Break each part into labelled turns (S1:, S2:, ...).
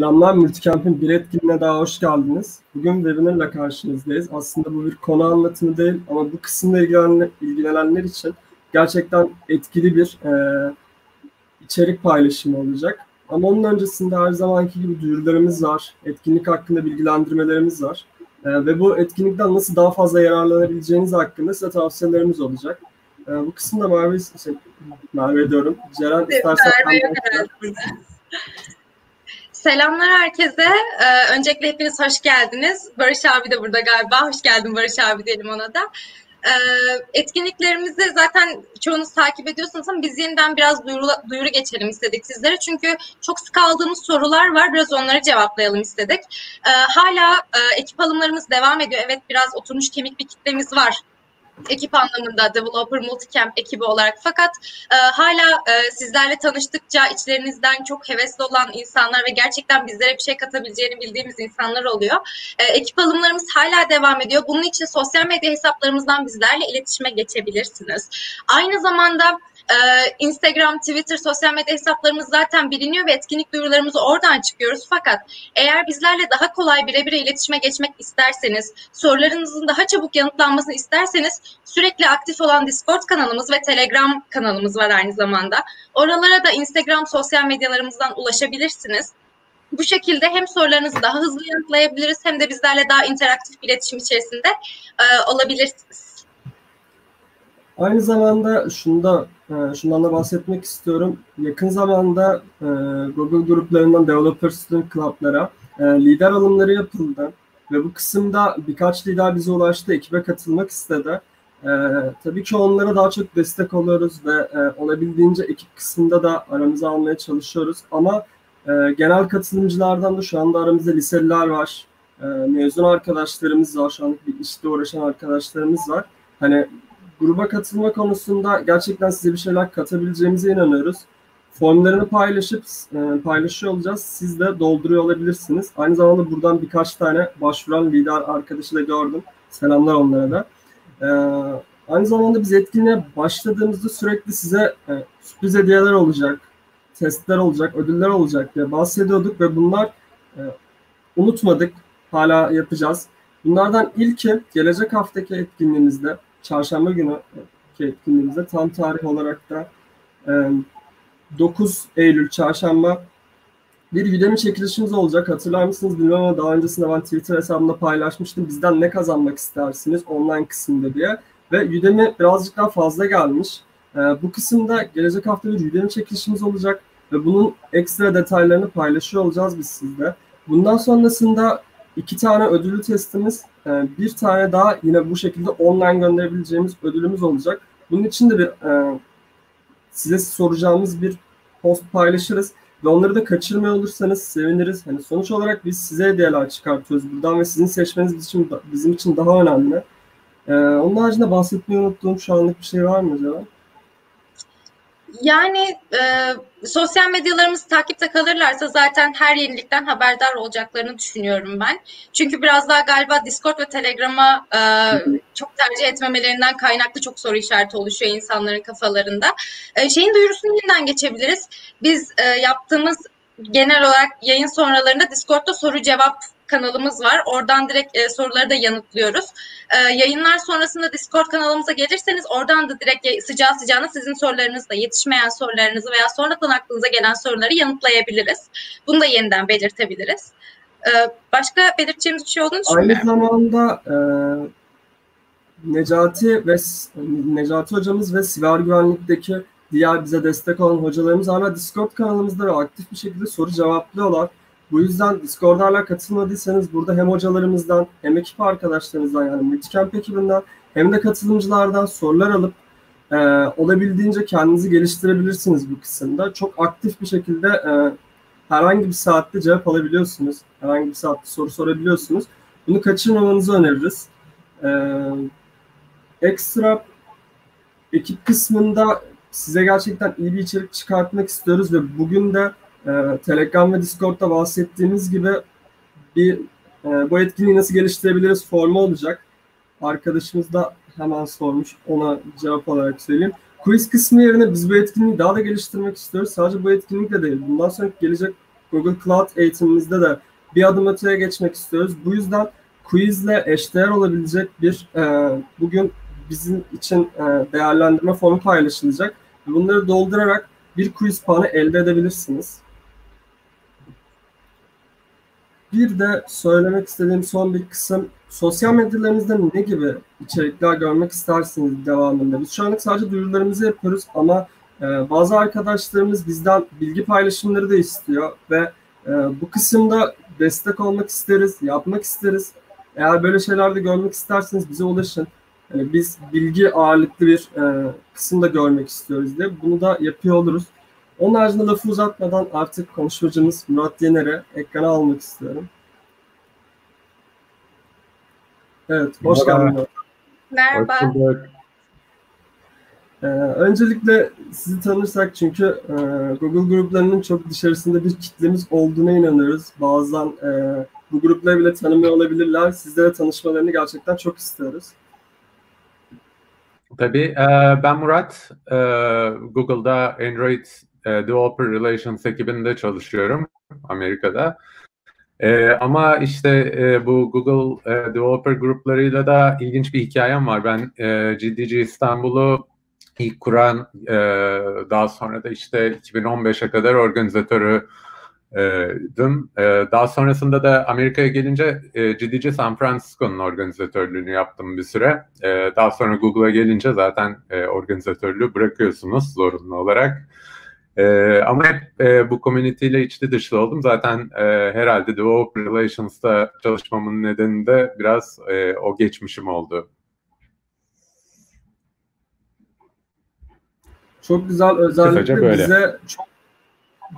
S1: Selamlar, Multicamp'in bir etkinliğine daha hoş geldiniz. Bugün webinar ile karşınızdayız. Aslında bu bir konu anlatımı değil ama bu kısımla ilgilenen, ilgilenenler için gerçekten etkili bir e, içerik paylaşımı olacak. Ama onun öncesinde her zamanki gibi duyurularımız var, etkinlik hakkında bilgilendirmelerimiz var. E, ve bu etkinlikten nasıl daha fazla yararlanabileceğiniz hakkında size tavsiyelerimiz olacak. E, bu kısımda Merve, şey, Merve diyorum. Ceren istersen... Merve
S2: Selamlar herkese. Ee, öncelikle hepiniz hoş geldiniz. Barış abi de burada galiba. Hoş geldin Barış abi diyelim ona da. Ee, etkinliklerimizi zaten çoğunuz takip ediyorsunuz ama biz yeniden biraz duyuru, duyuru geçelim istedik sizlere. Çünkü çok sık aldığımız sorular var. Biraz onları cevaplayalım istedik. Ee, hala e, ekip alımlarımız devam ediyor. Evet biraz oturmuş kemik bir kitlemiz var ekip anlamında Developer Multicamp ekibi olarak fakat e, hala e, sizlerle tanıştıkça içlerinizden çok hevesli olan insanlar ve gerçekten bizlere bir şey katabileceğini bildiğimiz insanlar oluyor. E, ekip alımlarımız hala devam ediyor. Bunun için sosyal medya hesaplarımızdan bizlerle iletişime geçebilirsiniz. Aynı zamanda ee, Instagram, Twitter, sosyal medya hesaplarımız zaten biliniyor ve etkinlik duyurularımızı oradan çıkıyoruz. Fakat eğer bizlerle daha kolay birebir iletişime geçmek isterseniz, sorularınızın daha çabuk yanıtlanmasını isterseniz sürekli aktif olan Discord kanalımız ve Telegram kanalımız var aynı zamanda. Oralara da Instagram sosyal medyalarımızdan ulaşabilirsiniz. Bu şekilde hem sorularınızı daha hızlı yanıtlayabiliriz hem de bizlerle daha interaktif bir iletişim içerisinde e, olabilirsiniz.
S1: Aynı zamanda şunda e, şundan da bahsetmek istiyorum. Yakın zamanda e, Google gruplarından Developer Student Club'lara e, lider alımları yapıldı. Ve bu kısımda birkaç lider bize ulaştı, ekibe katılmak istedi. tabii ki onlara daha çok destek oluyoruz ve olabildiğince ekip kısmında da aramıza almaya çalışıyoruz. Ama genel katılımcılardan da şu anda aramızda liseliler var, mezun arkadaşlarımız var, şu anlık bir işte uğraşan arkadaşlarımız var. Hani gruba katılma konusunda gerçekten size bir şeyler katabileceğimize inanıyoruz. Formlarını paylaşıp e, paylaşıyor olacağız. Siz de dolduruyor olabilirsiniz. Aynı zamanda buradan birkaç tane başvuran lider arkadaşı da gördüm. Selamlar onlara da. E, aynı zamanda biz etkinliğe başladığımızda sürekli size e, sürpriz hediyeler olacak, testler olacak, ödüller olacak diye bahsediyorduk ve bunlar e, unutmadık. Hala yapacağız. Bunlardan ilki gelecek haftaki etkinliğimizde çarşamba günü etkinliğimizde tam tarih olarak da 9 Eylül çarşamba bir Udemy çekilişimiz olacak. Hatırlar mısınız bilmiyorum ama daha öncesinde ben Twitter hesabımda paylaşmıştım. Bizden ne kazanmak istersiniz online kısımda diye. Ve Udemy birazcık daha fazla gelmiş. bu kısımda gelecek hafta bir Udemy çekilişimiz olacak. Ve bunun ekstra detaylarını paylaşıyor olacağız biz sizde. Bundan sonrasında iki tane ödüllü testimiz, e, bir tane daha yine bu şekilde online gönderebileceğimiz ödülümüz olacak. Bunun için de bir e, size soracağımız bir post paylaşırız. Ve onları da kaçırmaya olursanız seviniriz. Hani sonuç olarak biz size hediyeler çıkartıyoruz buradan ve sizin seçmeniz için, bizim için daha önemli. Ee, onun haricinde bahsetmeyi unuttuğum şu anlık bir şey var mı acaba?
S2: Yani e, sosyal medyalarımızı takipte kalırlarsa zaten her yenilikten haberdar olacaklarını düşünüyorum ben. Çünkü biraz daha galiba Discord ve Telegram'a e, çok tercih etmemelerinden kaynaklı çok soru işareti oluşuyor insanların kafalarında. E, şeyin duyurusunu yeniden geçebiliriz. Biz e, yaptığımız genel olarak yayın sonralarında Discord'da soru cevap kanalımız var. Oradan direkt e, soruları da yanıtlıyoruz. E, yayınlar sonrasında Discord kanalımıza gelirseniz oradan da direkt sıcağı sıcağına sizin sorularınızla yetişmeyen sorularınızı veya sonradan aklınıza gelen soruları yanıtlayabiliriz. Bunu da yeniden belirtebiliriz. E, başka belirteceğimiz bir şey olduğunu düşünmüyorum.
S1: Aynı zamanda e, Necati ve Necati hocamız ve siber güvenlikteki diğer bize destek olan hocalarımız hala Discord kanalımızda aktif bir şekilde soru cevaplıyorlar. Bu yüzden Discord'a katılmadıysanız burada hem hocalarımızdan hem ekip arkadaşlarımızdan yani Multicamp ekibinden hem de katılımcılardan sorular alıp e, olabildiğince kendinizi geliştirebilirsiniz bu kısımda. Çok aktif bir şekilde e, herhangi bir saatte cevap alabiliyorsunuz. Herhangi bir saatte soru sorabiliyorsunuz. Bunu kaçırmamanızı öneririz. E, ekstra ekip kısmında size gerçekten iyi bir içerik çıkartmak istiyoruz ve bugün de e, Telegram ve Discord'da bahsettiğimiz gibi bir e, bu etkinliği nasıl geliştirebiliriz formu olacak. Arkadaşımız da hemen sormuş. Ona cevap olarak söyleyeyim. Quiz kısmı yerine biz bu etkinliği daha da geliştirmek istiyoruz. Sadece bu etkinlikle değil. Bundan sonra gelecek Google Cloud eğitimimizde de bir adım öteye geçmek istiyoruz. Bu yüzden quizle eşdeğer olabilecek bir e, bugün bizim için e, değerlendirme formu paylaşılacak. Bunları doldurarak bir quiz puanı elde edebilirsiniz. Bir de söylemek istediğim son bir kısım sosyal medyalarınızda ne gibi içerikler görmek istersiniz devamında? Biz şu anlık sadece duyurularımızı yapıyoruz ama e, bazı arkadaşlarımız bizden bilgi paylaşımları da istiyor ve e, bu kısımda destek olmak isteriz, yapmak isteriz. Eğer böyle şeyler de görmek isterseniz bize ulaşın. Yani biz bilgi ağırlıklı bir e, kısımda görmek istiyoruz diye. Bunu da yapıyor oluruz. Onun haricinde lafı uzatmadan artık konuşmacımız Murat Yener'e ekrana almak istiyorum. Evet, hoş geldin.
S2: Merhaba.
S1: Ee, öncelikle sizi tanırsak çünkü e, Google gruplarının çok dışarısında bir kitlemiz olduğuna inanıyoruz. Bazen e, bu grupları bile tanımıyor olabilirler. Sizlere tanışmalarını gerçekten çok istiyoruz.
S3: Tabii. E, ben Murat. E, Google'da Android e, Developer Relations ekibinde çalışıyorum Amerika'da. E, ama işte e, bu Google e, Developer gruplarıyla da ilginç bir hikayem var. Ben e, GDG İstanbul'u ilk kuran e, daha sonra da işte 2015'e kadar organizatörü dım. E, daha sonrasında da Amerika'ya gelince e, GDG San Francisco'nun organizatörlüğünü yaptım bir süre. E, daha sonra Google'a gelince zaten e, organizatörlüğü bırakıyorsunuz zorunlu olarak. E, ama hep e, bu community ile içli dışlı oldum. Zaten e, herhalde Developer Relations'ta çalışmamın nedeni de biraz e, o geçmişim oldu.
S1: Çok güzel özellikle bize çok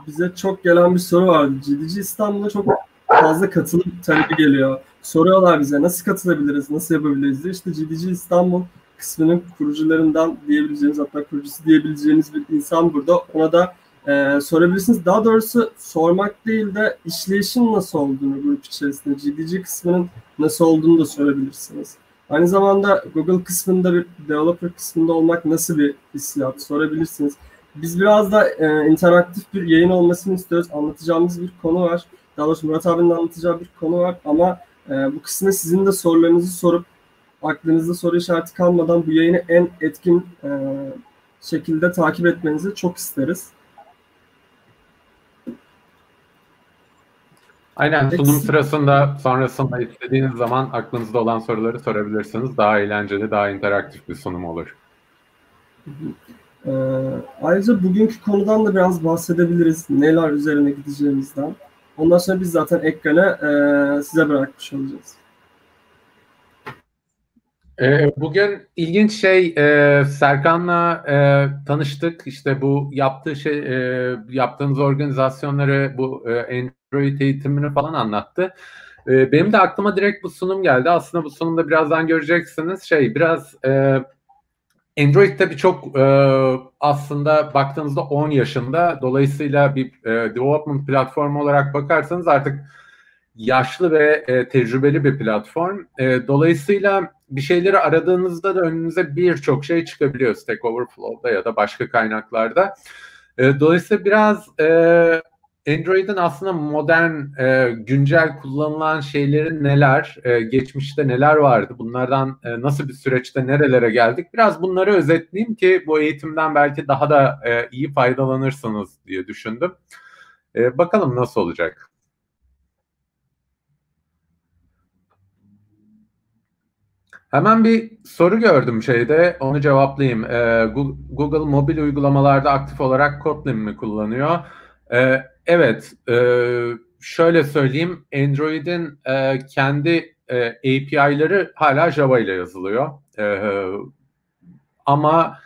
S1: bize çok gelen bir soru var. Cidici İstanbul'a çok fazla katılım talebi geliyor. Soruyorlar bize nasıl katılabiliriz, nasıl yapabiliriz diye. İşte Cidici İstanbul kısmının kurucularından diyebileceğimiz hatta kurucusu diyebileceğimiz bir insan burada. Ona da e, sorabilirsiniz. Daha doğrusu sormak değil de işleyişin nasıl olduğunu grup içerisinde, GDG kısmının nasıl olduğunu da sorabilirsiniz. Aynı zamanda Google kısmında bir developer kısmında olmak nasıl bir hissiyat sorabilirsiniz. Biz biraz da e, interaktif bir yayın olmasını istiyoruz. Anlatacağımız bir konu var. Daha doğrusu Murat abinin anlatacağı bir konu var ama e, bu kısmda sizin de sorularınızı sorup aklınızda soru işareti kalmadan bu yayını en etkin e, şekilde takip etmenizi çok isteriz.
S3: Aynen sunum sırasında sonrasında istediğiniz zaman aklınızda olan soruları sorabilirsiniz. Daha eğlenceli, daha interaktif bir sunum olur.
S1: Ee, ayrıca bugünkü konudan da biraz bahsedebiliriz. Neler üzerine gideceğimizden. Ondan sonra biz zaten ekranı e, size bırakmış olacağız.
S3: Ee, bugün ilginç şey e, Serkan'la e, tanıştık. İşte bu yaptığı şey, e, yaptığınız organizasyonları, bu Android eğitimini falan anlattı. Benim de aklıma direkt bu sunum geldi. Aslında bu sunumda birazdan göreceksiniz. Şey biraz e, Android tabii çok aslında baktığınızda 10 yaşında. Dolayısıyla bir development platformu olarak bakarsanız artık yaşlı ve e, tecrübeli bir platform. E, dolayısıyla bir şeyleri aradığınızda da önünüze birçok şey çıkabiliyor Stack Overflow'da ya da başka kaynaklarda. E, dolayısıyla biraz e, Android'in aslında modern, e, güncel kullanılan şeyleri neler, e, geçmişte neler vardı, bunlardan e, nasıl bir süreçte nerelere geldik, biraz bunları özetleyeyim ki bu eğitimden belki daha da e, iyi faydalanırsınız diye düşündüm. E, bakalım nasıl olacak. Hemen bir soru gördüm şeyde, onu cevaplayayım. Ee, Google mobil uygulamalarda aktif olarak Kotlin mi kullanıyor? Ee, evet, e, şöyle söyleyeyim, Android'in e, kendi e, API'ları hala Java ile yazılıyor. E, ama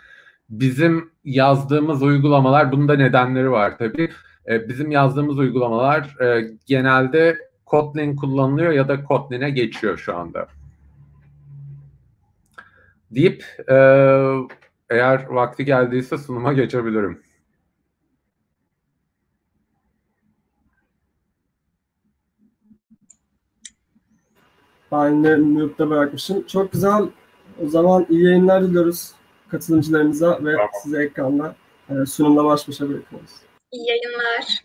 S3: bizim yazdığımız uygulamalar, bunda nedenleri var tabii. E, bizim yazdığımız uygulamalar e, genelde Kotlin kullanılıyor ya da Kotlin'e geçiyor şu anda deyip e, eğer vakti geldiyse sunuma geçebilirim.
S1: Ben de mute'da bırakmışım. Çok güzel. O zaman iyi yayınlar diliyoruz katılımcılarımıza ve tamam. size ekranda e, sunumla baş başa bırakıyoruz.
S2: İyi yayınlar.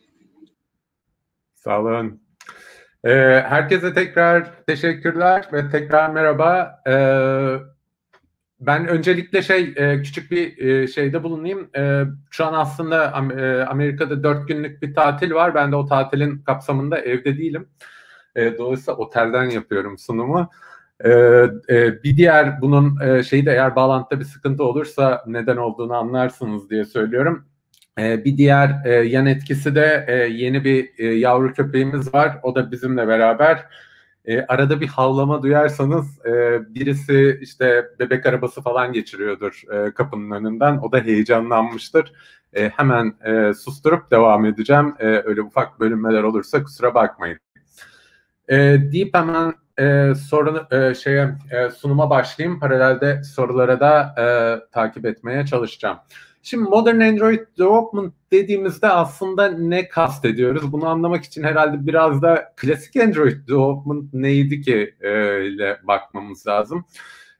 S3: Sağ olun. Ee, herkese tekrar teşekkürler ve tekrar merhaba. Ee, ben öncelikle şey e, küçük bir e, şeyde bulunayım. E, şu an aslında Amerika'da dört günlük bir tatil var. Ben de o tatilin kapsamında evde değilim. E, dolayısıyla otelden yapıyorum sunumu. Bir diğer bunun e, şeyi de eğer bağlantıda bir sıkıntı olursa neden olduğunu anlarsınız diye söylüyorum. Bir diğer yan etkisi de yeni bir yavru köpeğimiz var. O da bizimle beraber. E, arada bir havlama duyarsanız e, birisi işte bebek arabası falan geçiriyordur e, kapının önünden. O da heyecanlanmıştır. E, hemen e, susturup devam edeceğim. E, öyle ufak bölünmeler olursa kusura bakmayın. E, deyip hemen e, sorun e, şeye e, sunuma başlayayım. Paralelde sorulara da e, takip etmeye çalışacağım. Şimdi Modern Android Development dediğimizde aslında ne kastediyoruz? Bunu anlamak için herhalde biraz da klasik Android Development neydi ki e, ile bakmamız lazım.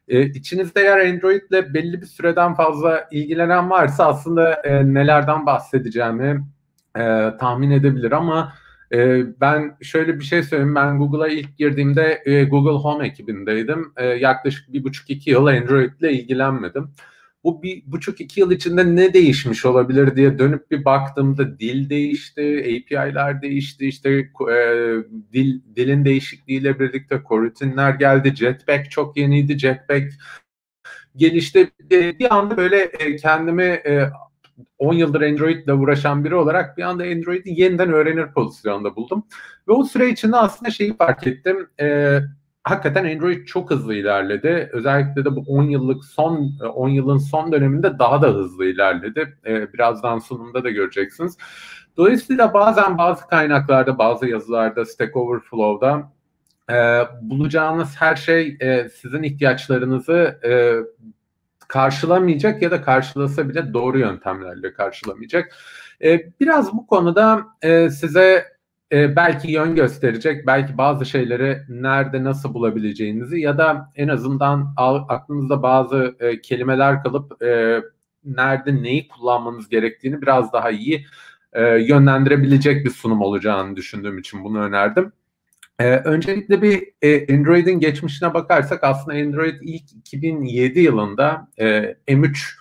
S3: E, içinizde eğer Android ile belli bir süreden fazla ilgilenen varsa aslında e, nelerden bahsedeceğimi e, tahmin edebilir ama e, ben şöyle bir şey söyleyeyim. Ben Google'a ilk girdiğimde e, Google Home ekibindeydim. E, yaklaşık bir buçuk iki yıl Android ile ilgilenmedim bu bir buçuk iki yıl içinde ne değişmiş olabilir diye dönüp bir baktığımda dil değişti, API'ler değişti, işte e, dil dilin değişikliğiyle birlikte korutinler geldi, Jetpack çok yeniydi, Jetpack gelişti. E, bir anda böyle e, kendimi e, 10 yıldır Android ile uğraşan biri olarak bir anda Android'i yeniden öğrenir pozisyonda buldum. Ve o süre içinde aslında şeyi fark ettim. E, hakikaten Android çok hızlı ilerledi. Özellikle de bu 10 yıllık son 10 yılın son döneminde daha da hızlı ilerledi. Ee, birazdan sunumda da göreceksiniz. Dolayısıyla bazen bazı kaynaklarda, bazı yazılarda, Stack Overflow'da e, bulacağınız her şey e, sizin ihtiyaçlarınızı e, karşılamayacak ya da karşılasa bile doğru yöntemlerle karşılamayacak. E, biraz bu konuda e, size e, belki yön gösterecek, belki bazı şeyleri nerede nasıl bulabileceğinizi ya da en azından aklınızda bazı e, kelimeler kalıp e, nerede neyi kullanmanız gerektiğini biraz daha iyi e, yönlendirebilecek bir sunum olacağını düşündüğüm için bunu önerdim. E, öncelikle bir e, Android'in geçmişine bakarsak aslında Android ilk 2007 yılında e, M3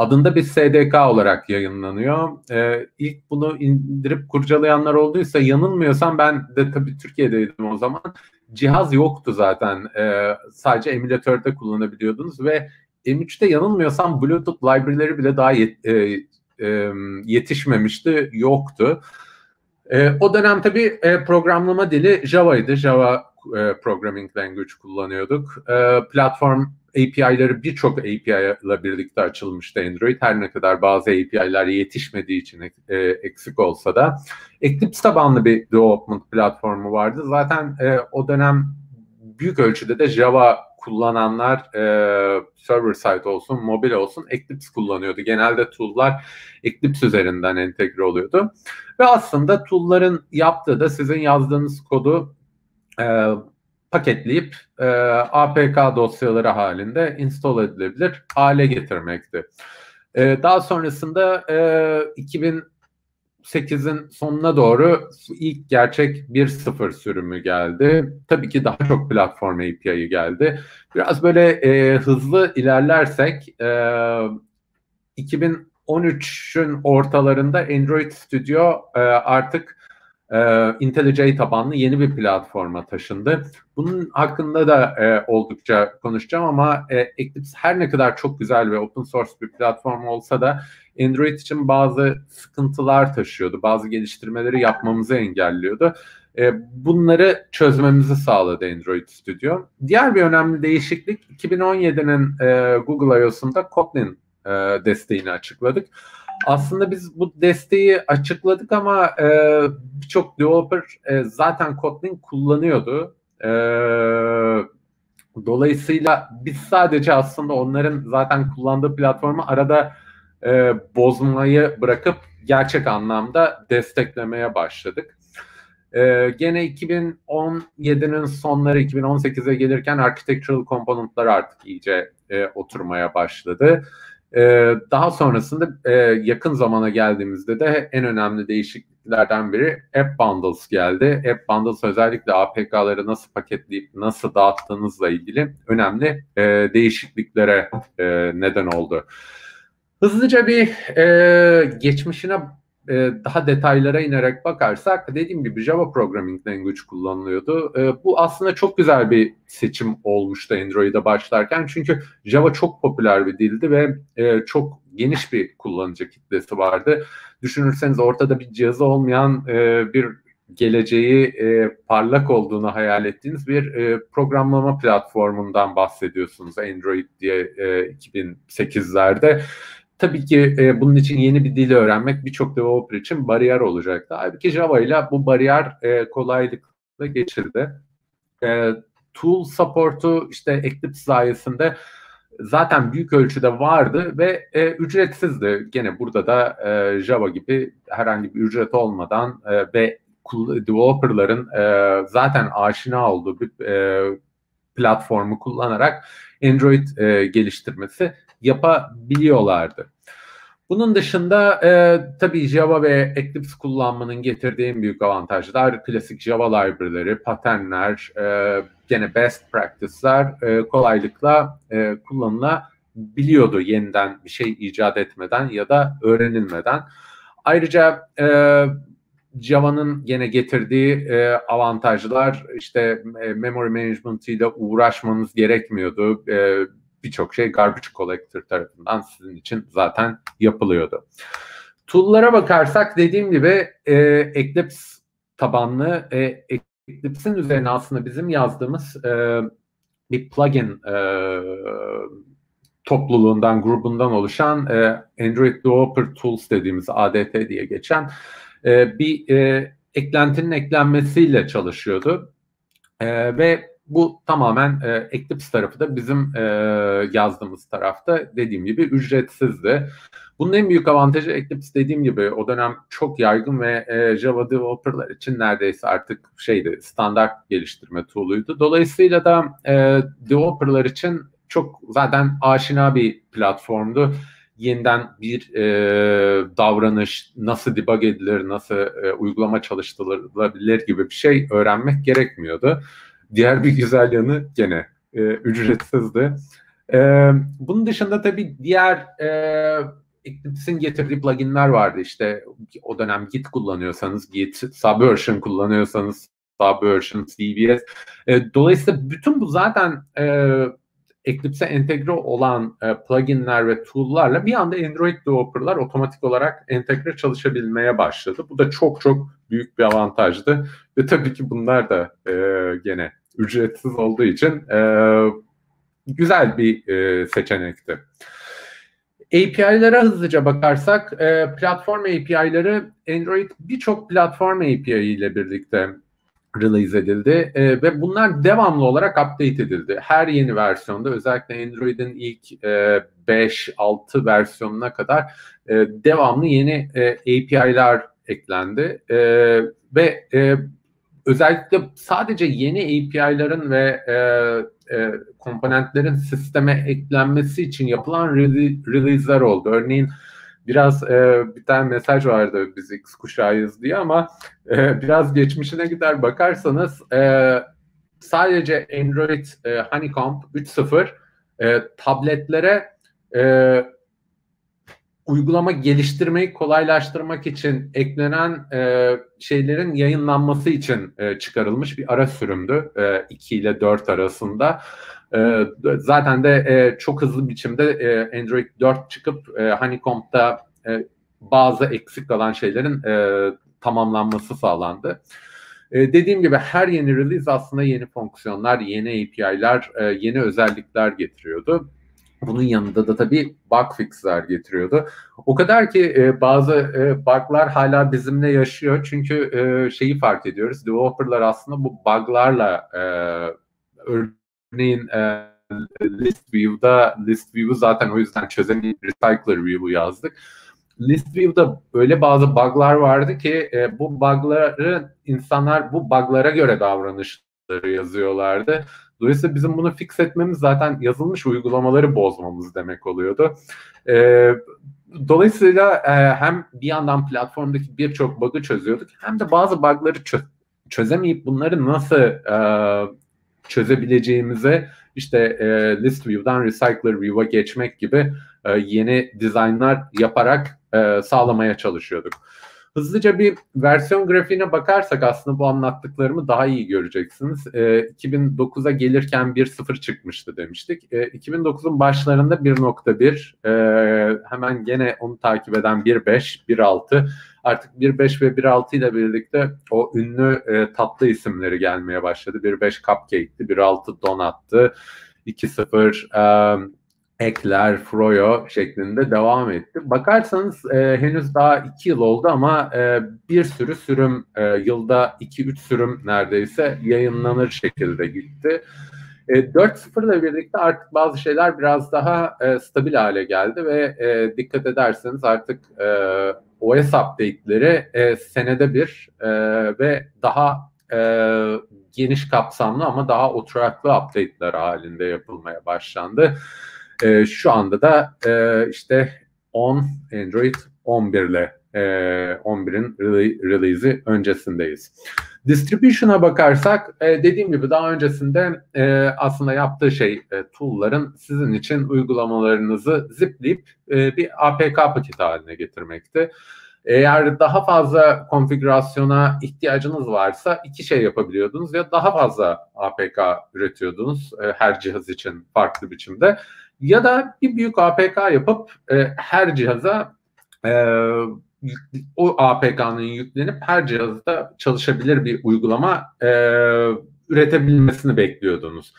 S3: adında bir SDK olarak yayınlanıyor. Ee, ilk bunu indirip kurcalayanlar olduysa yanılmıyorsam ben de tabii Türkiye'deydim o zaman. Cihaz yoktu zaten. Ee, sadece emülatörde kullanabiliyordunuz ve M3'te yanılmıyorsam Bluetooth library'leri bile daha yet, e, e, yetişmemişti, yoktu. E, o dönem tabii e, programlama dili Java'ydı. Java e, Programming Language kullanıyorduk. E, platform API'leri birçok API ile birlikte açılmıştı Android. Her ne kadar bazı API'ler yetişmediği için e, eksik olsa da. Eclipse tabanlı bir development platformu vardı. Zaten e, o dönem büyük ölçüde de Java kullananlar e, server side olsun, mobil olsun Eclipse kullanıyordu. Genelde tool'lar Eclipse üzerinden entegre oluyordu. Ve aslında tool'ların yaptığı da sizin yazdığınız kodu e, paketleyip e, APK dosyaları halinde install edilebilir hale getirmekti. E, daha sonrasında e, 2008'in sonuna doğru ilk gerçek 1.0 sürümü geldi. Tabii ki daha çok platform API'yi geldi. Biraz böyle e, hızlı ilerlersek e, 2013'ün ortalarında Android Studio e, artık e, IntelliJ tabanlı yeni bir platforma taşındı. Bunun hakkında da e, oldukça konuşacağım ama e, Eclipse her ne kadar çok güzel ve open source bir platform olsa da Android için bazı sıkıntılar taşıyordu. Bazı geliştirmeleri yapmamızı engelliyordu. E, bunları çözmemizi sağladı Android Studio. Diğer bir önemli değişiklik 2017'nin e, Google I.O.'sunda Kotlin e, desteğini açıkladık. Aslında biz bu desteği açıkladık ama e, birçok developer e, zaten Kotlin kullanıyordu. E, dolayısıyla biz sadece aslında onların zaten kullandığı platformu arada e, bozmayı bırakıp gerçek anlamda desteklemeye başladık. Ee, gene 2017'nin sonları 2018'e gelirken architectural componentlar artık iyice e, oturmaya başladı. Ee, daha sonrasında e, yakın zamana geldiğimizde de en önemli değişiklik değişikliklerden biri App Bundles geldi. App Bundles özellikle APK'ları nasıl paketleyip nasıl dağıttığınızla ilgili önemli e, değişikliklere e, neden oldu. Hızlıca bir e, geçmişine e, daha detaylara inerek bakarsak dediğim gibi Java Programming Language kullanılıyordu. E, bu aslında çok güzel bir seçim olmuştu Android'e başlarken çünkü Java çok popüler bir dildi ve e, çok geniş bir kullanıcı kitlesi vardı. Düşünürseniz ortada bir cihazı olmayan bir geleceği parlak olduğunu hayal ettiğiniz bir programlama platformundan bahsediyorsunuz Android diye 2008'lerde. Tabii ki e, bunun için yeni bir dili öğrenmek birçok developer için bariyer olacaktı. Halbuki Java ile bu bariyer e, kolaylıkla geçildi. E, tool support'u işte Eclipse sayesinde zaten büyük ölçüde vardı ve e, ücretsizdi. Gene burada da e, Java gibi herhangi bir ücret olmadan e, ve developerların e, zaten aşina olduğu bir e, platformu kullanarak Android e, geliştirmesi yapabiliyorlardı. Bunun dışında e, tabii Java ve Eclipse kullanmanın getirdiği en büyük avantajlar klasik Java library'leri, patternler, e, gene best practice'ler e, kolaylıkla e, kullanılabiliyordu yeniden bir şey icat etmeden ya da öğrenilmeden. Ayrıca e, Java'nın gene getirdiği e, avantajlar işte e, memory management ile uğraşmanız gerekmiyordu. E, birçok şey garbage collector tarafından sizin için zaten yapılıyordu. Tool'lara bakarsak dediğim gibi e, Eclipse tabanlı e, Eclipse'in üzerine aslında bizim yazdığımız e, bir plugin e, topluluğundan, grubundan oluşan e, Android Developer Tools dediğimiz ADT diye geçen e, bir e, eklentinin eklenmesiyle çalışıyordu. E, ve bu tamamen e, Eclipse tarafı da bizim e, yazdığımız tarafta dediğim gibi ücretsizdi. Bunun en büyük avantajı Eclipse dediğim gibi o dönem çok yaygın ve e, Java developerlar için neredeyse artık şeydi standart geliştirme tool'uydu. Dolayısıyla da e, developerlar için çok zaten aşina bir platformdu. Yeniden bir e, davranış, nasıl debug edilir, nasıl e, uygulama çalıştırılabilir gibi bir şey öğrenmek gerekmiyordu. Diğer bir güzel yanı gene e, ücretsizdi. E, bunun dışında tabii diğer e, Eclipse'in getirdiği pluginler vardı. İşte o dönem Git kullanıyorsanız Git, Subversion kullanıyorsanız Subversion, CVS. E, dolayısıyla bütün bu zaten e, Eclipse'e entegre olan e, pluginler ve tool'larla bir anda Android developer'lar otomatik olarak entegre çalışabilmeye başladı. Bu da çok çok büyük bir avantajdı. Ve tabii ki bunlar da e, gene ücretsiz olduğu için e, güzel bir e, seçenekti. API'lara hızlıca bakarsak, e, platform API'ları Android birçok platform API ile birlikte release edildi e, ve bunlar devamlı olarak update edildi. Her yeni versiyonda özellikle Android'in ilk e, 5-6 versiyonuna kadar e, devamlı yeni e, API'lar eklendi e, ve e, özellikle sadece yeni API'ların ve e, e, komponentlerin sisteme eklenmesi için yapılan release'ler oldu. Örneğin biraz e, bir tane mesaj vardı biz X kuşağıyız diye ama e, biraz geçmişine gider bakarsanız e, sadece Android e, Honeycomb 3.0 e, tabletlere e, uygulama geliştirmeyi kolaylaştırmak için eklenen e, şeylerin yayınlanması için e, çıkarılmış bir ara sürümdü. E, 2 ile 4 arasında. E, zaten de e, çok hızlı biçimde e, Android 4 çıkıp e, Honeycomb'da e, bazı eksik kalan şeylerin e, tamamlanması sağlandı. E, dediğim gibi her yeni release aslında yeni fonksiyonlar, yeni API'ler, e, yeni özellikler getiriyordu. Bunun yanında da tabii bug fixler getiriyordu. O kadar ki e, bazı e, bug'lar hala bizimle yaşıyor. Çünkü e, şeyi fark ediyoruz. Developer'lar aslında bu bug'larla e, örneğin e, list view'da list view'u zaten o yüzden çözemeyip recycler view'u yazdık. List view'da öyle bazı bug'lar vardı ki e, bu bug'ları insanlar bu bug'lara göre davranışları yazıyorlardı. Dolayısıyla bizim bunu fix etmemiz zaten yazılmış uygulamaları bozmamız demek oluyordu. E, dolayısıyla e, hem bir yandan platformdaki birçok bug'ı çözüyorduk hem de bazı bug'ları çö- çözemeyip bunları nasıl e, çözebileceğimize işte e, list view'dan recycler view'a geçmek gibi e, yeni dizaynlar yaparak e, sağlamaya çalışıyorduk. Hızlıca bir versiyon grafiğine bakarsak aslında bu anlattıklarımı daha iyi göreceksiniz. E, 2009'a gelirken 1.0 çıkmıştı demiştik. E, 2009'un başlarında 1.1, e, hemen gene onu takip eden 1.5, 1.6, artık 1.5 ve 1.6 ile birlikte o ünlü e, tatlı isimleri gelmeye başladı. 1.5 Cupcake'ti, 1.6 Donat'tı, 2.0 e, Ekler, Froyo şeklinde devam etti. Bakarsanız e, henüz daha iki yıl oldu ama e, bir sürü sürüm e, yılda iki üç sürüm neredeyse yayınlanır şekilde gitti. E, 4.0 ile birlikte artık bazı şeyler biraz daha e, stabil hale geldi ve e, dikkat ederseniz artık e, OS update'leri e, senede bir e, ve daha e, geniş kapsamlı ama daha oturaklı update'ler halinde yapılmaya başlandı. E, şu anda da e, işte 10 Android 11 ile e, 11'in release'i öncesindeyiz. Distribution'a bakarsak e, dediğim gibi daha öncesinde e, aslında yaptığı şey e, tool'ların sizin için uygulamalarınızı zipleyip e, bir APK paketi haline getirmekti. Eğer daha fazla konfigürasyona ihtiyacınız varsa iki şey yapabiliyordunuz ya daha fazla APK üretiyordunuz e, her cihaz için farklı biçimde ya da bir büyük APK yapıp e, her cihaza e, o APK'nın yüklenip her cihazda çalışabilir bir uygulama e, üretebilmesini bekliyordunuz.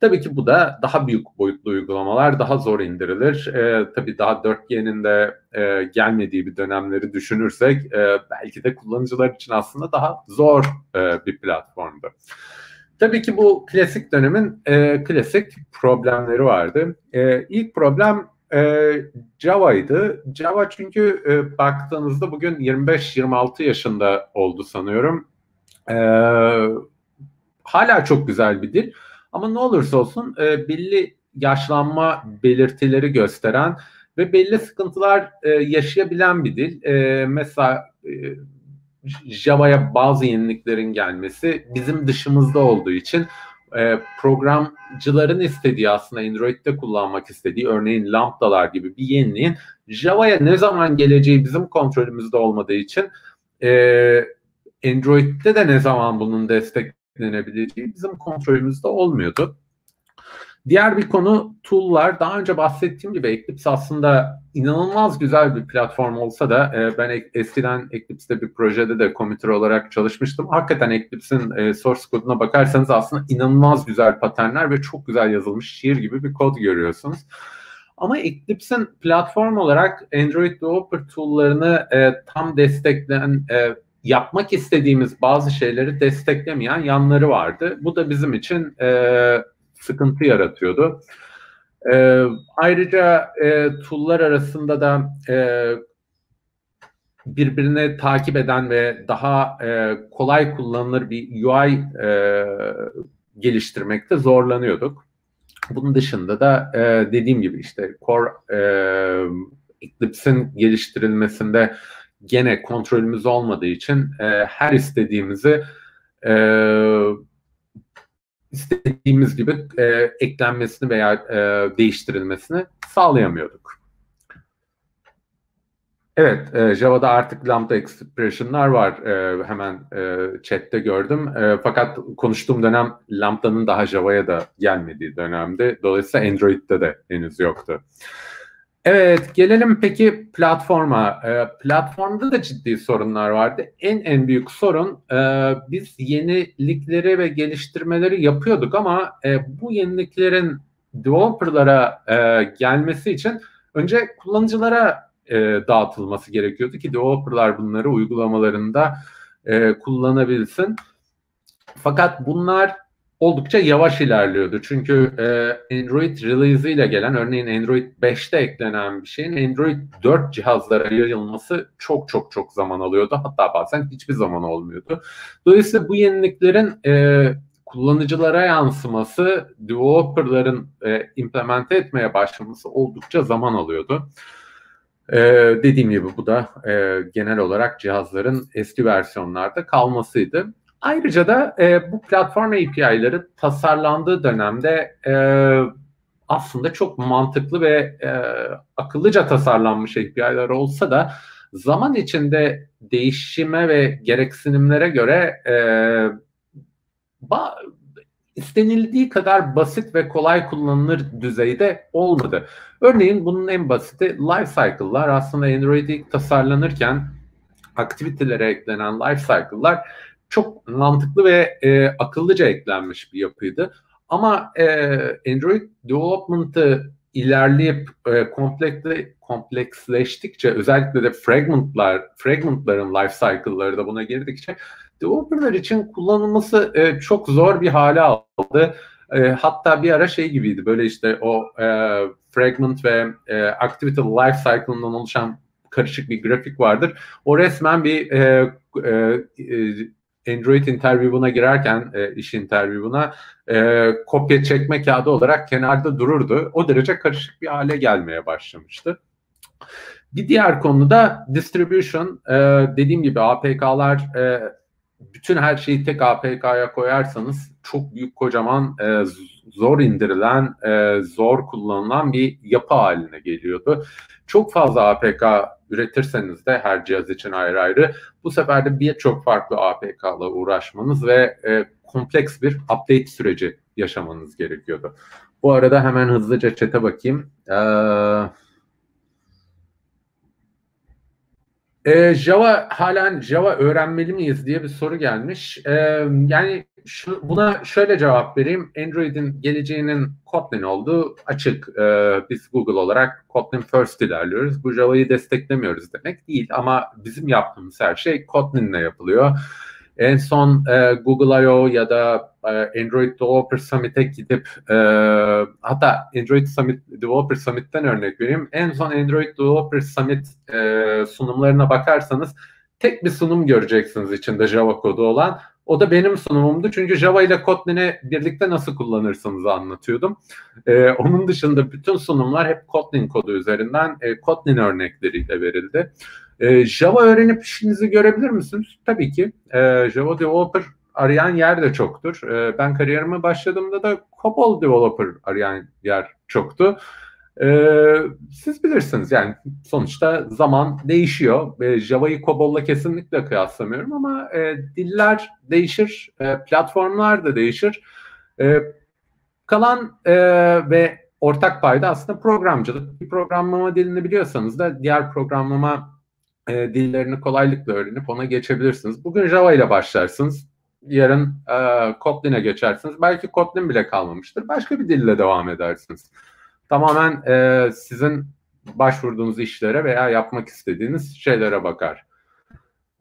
S3: Tabii ki bu da daha büyük boyutlu uygulamalar daha zor indirilir. E, tabii daha 4G'nin de e, gelmediği bir dönemleri düşünürsek e, belki de kullanıcılar için aslında daha zor e, bir platformdu. Tabii ki bu klasik dönemin e, klasik problemleri vardı. E, ilk problem e, Java'ydı. Java çünkü e, baktığınızda bugün 25-26 yaşında oldu sanıyorum. E, hala çok güzel bir dil. Ama ne olursa olsun e, belli yaşlanma belirtileri gösteren ve belli sıkıntılar e, yaşayabilen bir dil. E, mesela e, Java'ya bazı yeniliklerin gelmesi bizim dışımızda olduğu için e, programcıların istediği aslında Android'de kullanmak istediği örneğin lambdalar gibi bir yeniliğin Java'ya ne zaman geleceği bizim kontrolümüzde olmadığı için e, Android'de de ne zaman bunun desteklenebileceği bizim kontrolümüzde olmuyordu. Diğer bir konu tool'lar. Daha önce bahsettiğim gibi Eclipse aslında inanılmaz güzel bir platform olsa da e, ben eskiden Eclipse'de bir projede de committer olarak çalışmıştım. Hakikaten Eclipse'in e, source koduna bakarsanız aslında inanılmaz güzel paternler ve çok güzel yazılmış şiir gibi bir kod görüyorsunuz. Ama Eclipse'in platform olarak Android Developer tool'larını e, tam destekleyen e, yapmak istediğimiz bazı şeyleri desteklemeyen yanları vardı. Bu da bizim için e, sıkıntı yaratıyordu. E, ayrıca e, tool'lar arasında da e, birbirini takip eden ve daha e, kolay kullanılır bir UI e, geliştirmekte zorlanıyorduk. Bunun dışında da e, dediğim gibi işte Core e, Eclipse'in geliştirilmesinde gene kontrolümüz olmadığı için e, her istediğimizi e, istediğimiz gibi e, eklenmesini veya e, değiştirilmesini sağlayamıyorduk. Evet, e, Java'da artık lambda expression'lar var. E, hemen e, chat'te gördüm. E, fakat konuştuğum dönem lambda'nın daha Java'ya da gelmediği dönemde. Dolayısıyla Android'de de henüz yoktu. Evet, gelelim peki platforma. E, platformda da ciddi sorunlar vardı. En en büyük sorun e, biz yenilikleri ve geliştirmeleri yapıyorduk ama e, bu yeniliklerin developerlara e, gelmesi için önce kullanıcılara e, dağıtılması gerekiyordu ki developerlar bunları uygulamalarında e, kullanabilsin. Fakat bunlar oldukça yavaş ilerliyordu. Çünkü e, Android release ile gelen örneğin Android 5'te eklenen bir şeyin Android 4 cihazlara yayılması çok çok çok zaman alıyordu. Hatta bazen hiçbir zaman olmuyordu. Dolayısıyla bu yeniliklerin e, kullanıcılara yansıması developerların e, implemente etmeye başlaması oldukça zaman alıyordu. E, dediğim gibi bu da e, genel olarak cihazların eski versiyonlarda kalmasıydı. Ayrıca da e, bu platform API'ları tasarlandığı dönemde e, aslında çok mantıklı ve e, akıllıca tasarlanmış API'ler olsa da zaman içinde değişime ve gereksinimlere göre e, ba, istenildiği kadar basit ve kolay kullanılır düzeyde olmadı. Örneğin bunun en basiti life cycle'lar aslında Android ilk tasarlanırken aktivitelere eklenen life cycle'lar çok mantıklı ve e, akıllıca eklenmiş bir yapıydı. Ama e, Android development'ı ilerleyip e, komplekle, kompleksleştikçe özellikle de fragmentlar, fragmentların life cycle'ları da buna girdikçe developerlar için kullanılması e, çok zor bir hale aldı. E, hatta bir ara şey gibiydi böyle işte o e, fragment ve e, activity life cycle'ından oluşan karışık bir grafik vardır. O resmen bir e, e Android interview'una girerken e, iş interview'una e, kopya çekme kağıdı olarak kenarda dururdu. O derece karışık bir hale gelmeye başlamıştı. Bir diğer konu da distribution. E, dediğim gibi APK'lar e, bütün her şeyi tek APK'ya koyarsanız çok büyük kocaman e, zor indirilen, e, zor kullanılan bir yapı haline geliyordu. Çok fazla APK üretirseniz de her cihaz için ayrı ayrı bu sefer de birçok farklı APK ile uğraşmanız ve e, kompleks bir update süreci yaşamanız gerekiyordu. Bu arada hemen hızlıca çete bakayım. Eee Ee, Java halen Java öğrenmeli miyiz diye bir soru gelmiş. Ee, yani şu, buna şöyle cevap vereyim. Android'in geleceğinin Kotlin olduğu açık. Ee, biz Google olarak Kotlin First ilerliyoruz. Bu Java'yı desteklemiyoruz demek değil ama bizim yaptığımız her şey Kotlin'le yapılıyor. En son e, Google I.O. ya da e, Android Developer Summit'e gidip e, hatta Android Summit Developer Summit'ten örnek vereyim. En son Android Developer Summit e, sunumlarına bakarsanız tek bir sunum göreceksiniz içinde Java kodu olan. O da benim sunumumdu. Çünkü Java ile Kotlin'i birlikte nasıl kullanırsınız anlatıyordum. Ee, onun dışında bütün sunumlar hep Kotlin kodu üzerinden e, Kotlin örnekleriyle verildi. E, Java öğrenip işinizi görebilir misiniz? Tabii ki. E, Java Developer arayan yer de çoktur. E, ben kariyerime başladığımda da COBOL Developer arayan yer çoktu. E, siz bilirsiniz yani sonuçta zaman değişiyor. E, Java'yı COBOL'la kesinlikle kıyaslamıyorum ama e, diller değişir, e, platformlar da değişir. E, kalan e, ve ortak payda aslında programcılık. Bir programlama dilini biliyorsanız da diğer programlama e, dillerini kolaylıkla öğrenip ona geçebilirsiniz. Bugün Java ile başlarsınız. Yarın e, Kotlin'e geçersiniz. Belki Kotlin bile kalmamıştır. Başka bir dille devam edersiniz. Tamamen e, sizin başvurduğunuz işlere veya yapmak istediğiniz şeylere bakar.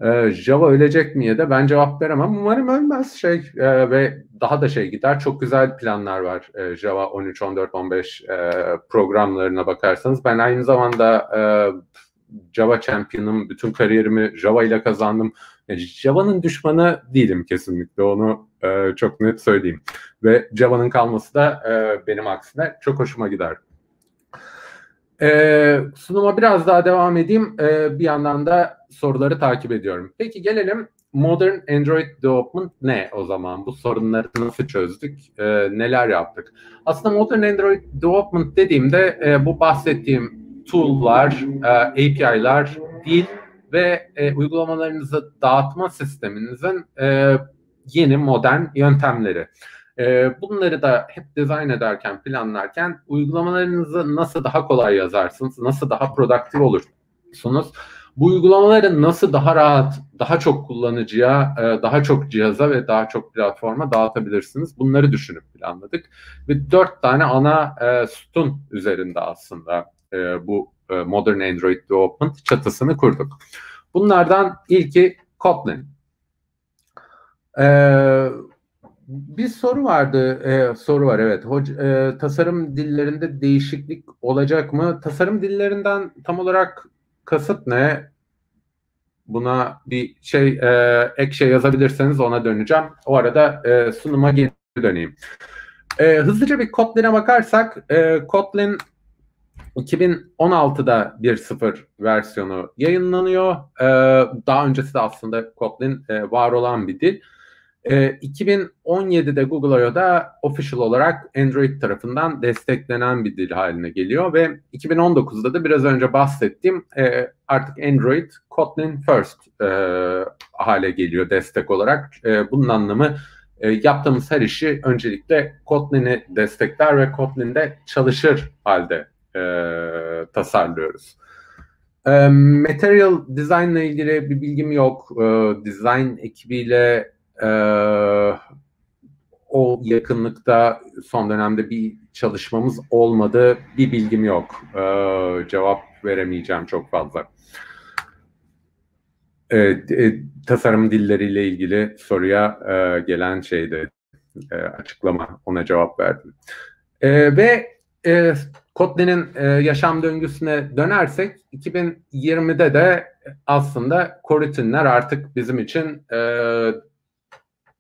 S3: Ee, Java ölecek miye de ben cevap veremem. Umarım ölmez şey e, ve daha da şey gider. Çok güzel planlar var e, Java 13, 14, 15 e, programlarına bakarsanız. Ben aynı zamanda e, Java Champion'ım. Bütün kariyerimi Java ile kazandım. Yani Java'nın düşmanı değilim kesinlikle. Onu e, çok net söyleyeyim. Ve Java'nın kalması da e, benim aksine çok hoşuma gider. E, sunuma biraz daha devam edeyim. E, bir yandan da soruları takip ediyorum. Peki gelelim Modern Android Development ne o zaman? Bu sorunları nasıl çözdük? E, neler yaptık? Aslında Modern Android Development dediğimde e, bu bahsettiğim tool'lar, e, API'lar, dil ve e, uygulamalarınızı dağıtma sisteminizin e, yeni modern yöntemleri. E, bunları da hep dizayn ederken, planlarken uygulamalarınızı nasıl daha kolay yazarsınız, nasıl daha produktif olursunuz, bu uygulamaları nasıl daha rahat, daha çok kullanıcıya, e, daha çok cihaza ve daha çok platforma dağıtabilirsiniz. Bunları düşünüp planladık. Ve dört tane ana e, sütun üzerinde aslında e, bu e, Modern Android Development çatısını kurduk. Bunlardan ilki Kotlin. Ee, bir soru vardı, e, soru var evet. Hoca, e, tasarım dillerinde değişiklik olacak mı? Tasarım dillerinden tam olarak kasıt ne? buna bir şey e, ek şey yazabilirseniz ona döneceğim. O arada e, sunuma geri döneyim. E, hızlıca bir Kotlin'e bakarsak e, Kotlin 2016'da 1.0 versiyonu yayınlanıyor. E, daha öncesi de aslında Kotlin e, var olan bir dil. E, 2017'de Google I.O.'da official olarak Android tarafından desteklenen bir dil haline geliyor ve 2019'da da biraz önce bahsettiğim e, artık Android Kotlin First e, hale geliyor destek olarak. E, bunun anlamı e, yaptığımız her işi öncelikle Kotlin'i destekler ve Kotlin'de çalışır halde e, tasarlıyoruz. E, material design ile ilgili bir bilgim yok. E, design ekibiyle e, o yakınlıkta son dönemde bir çalışmamız olmadı. Bir bilgim yok. E, cevap veremeyeceğim çok fazla. E, e, tasarım dilleriyle ilgili soruya e, gelen şeyde e, açıklama ona cevap verdim. E, ve e, Kotlin'in e, yaşam döngüsüne dönersek 2020'de de aslında koritinler artık bizim için e,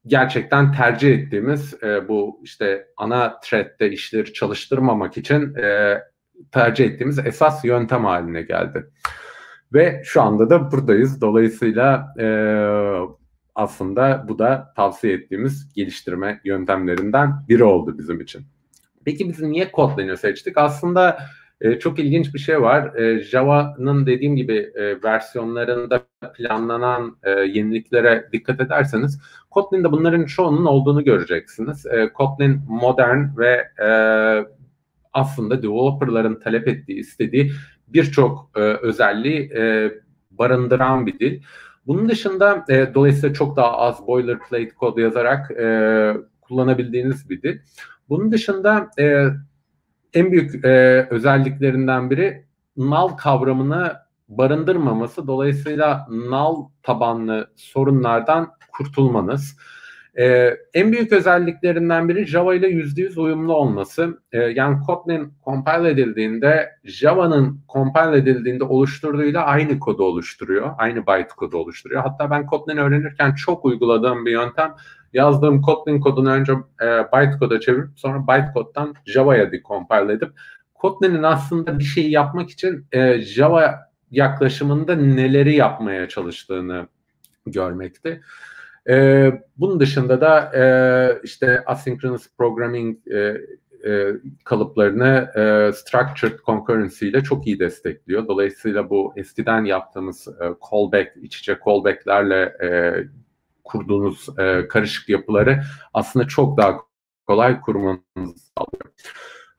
S3: gerçekten tercih ettiğimiz e, bu işte ana thread'de işleri çalıştırmamak için e, tercih ettiğimiz esas yöntem haline geldi. Ve şu anda da buradayız. Dolayısıyla e, aslında bu da tavsiye ettiğimiz geliştirme yöntemlerinden biri oldu bizim için. Peki biz niye Kotlin'i seçtik? Aslında e, çok ilginç bir şey var. E, Java'nın dediğim gibi e, versiyonlarında planlanan e, yeniliklere dikkat ederseniz Kotlin'de bunların çoğunun olduğunu göreceksiniz. E, Kotlin modern ve e, aslında developerların talep ettiği, istediği birçok e, özelliği e, barındıran bir dil. Bunun dışında e, dolayısıyla çok daha az boilerplate kod yazarak e, kullanabildiğiniz bir dil. Bunun dışında e, en büyük e, özelliklerinden biri null kavramını barındırmaması. Dolayısıyla null tabanlı sorunlardan kurtulmanız. Ee, en büyük özelliklerinden biri Java ile %100 uyumlu olması. Ee, yani Kotlin compile edildiğinde Java'nın compile edildiğinde oluşturduğuyla aynı kodu oluşturuyor. Aynı byte kodu oluşturuyor. Hatta ben Kotlin öğrenirken çok uyguladığım bir yöntem yazdığım Kotlin kodunu önce e, bytecode'a çevirip sonra bytecode'dan Java'ya decompile edip Kotlin'in aslında bir şeyi yapmak için e, Java yaklaşımında neleri yapmaya çalıştığını görmekti. E, bunun dışında da e, işte asynchronous programming e, e, kalıplarını e, structured concurrency ile çok iyi destekliyor. Dolayısıyla bu eskiden yaptığımız e, callback, iç içe callbacklerle e, kurduğunuz e, karışık yapıları aslında çok daha kolay kurmanızı sağlıyor.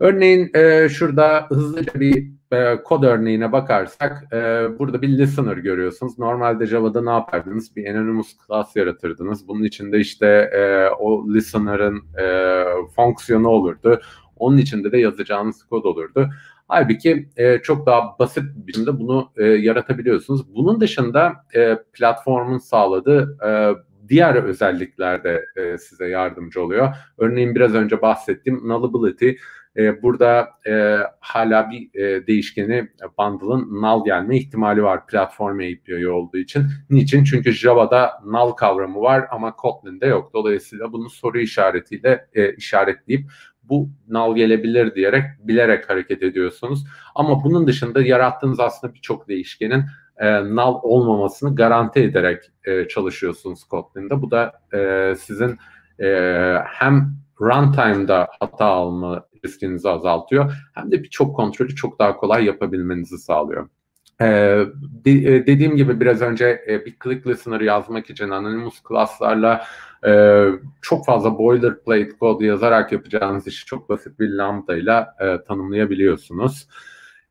S3: Örneğin e, şurada hızlıca bir e, kod örneğine bakarsak e, burada bir listener görüyorsunuz. Normalde Java'da ne yapardınız? Bir anonymous class yaratırdınız. Bunun içinde işte e, o listener'ın e, fonksiyonu olurdu. Onun içinde de yazacağınız kod olurdu. Halbuki e, çok daha basit bir biçimde bunu e, yaratabiliyorsunuz. Bunun dışında e, platformun sağladığı e, diğer özellikler de e, size yardımcı oluyor. Örneğin biraz önce bahsettiğim nullability e, burada e, hala bir e, değişkeni bundle'ın null gelme ihtimali var platform API olduğu için. Niçin? Çünkü Java'da null kavramı var ama Kotlin'de yok. Dolayısıyla bunu soru işaretiyle e, işaretleyip bu null gelebilir diyerek bilerek hareket ediyorsunuz. Ama bunun dışında yarattığınız aslında birçok değişkenin e, null olmamasını garanti ederek e, çalışıyorsunuz Kotlin'de. Bu da e, sizin e, hem runtime'da hata alma riskinizi azaltıyor hem de birçok kontrolü çok daha kolay yapabilmenizi sağlıyor. Ee, de, dediğim gibi biraz önce e, bir click listener yazmak için anonymous class'larla e, çok fazla boilerplate kod yazarak yapacağınız işi çok basit bir lambda ile e, tanımlayabiliyorsunuz.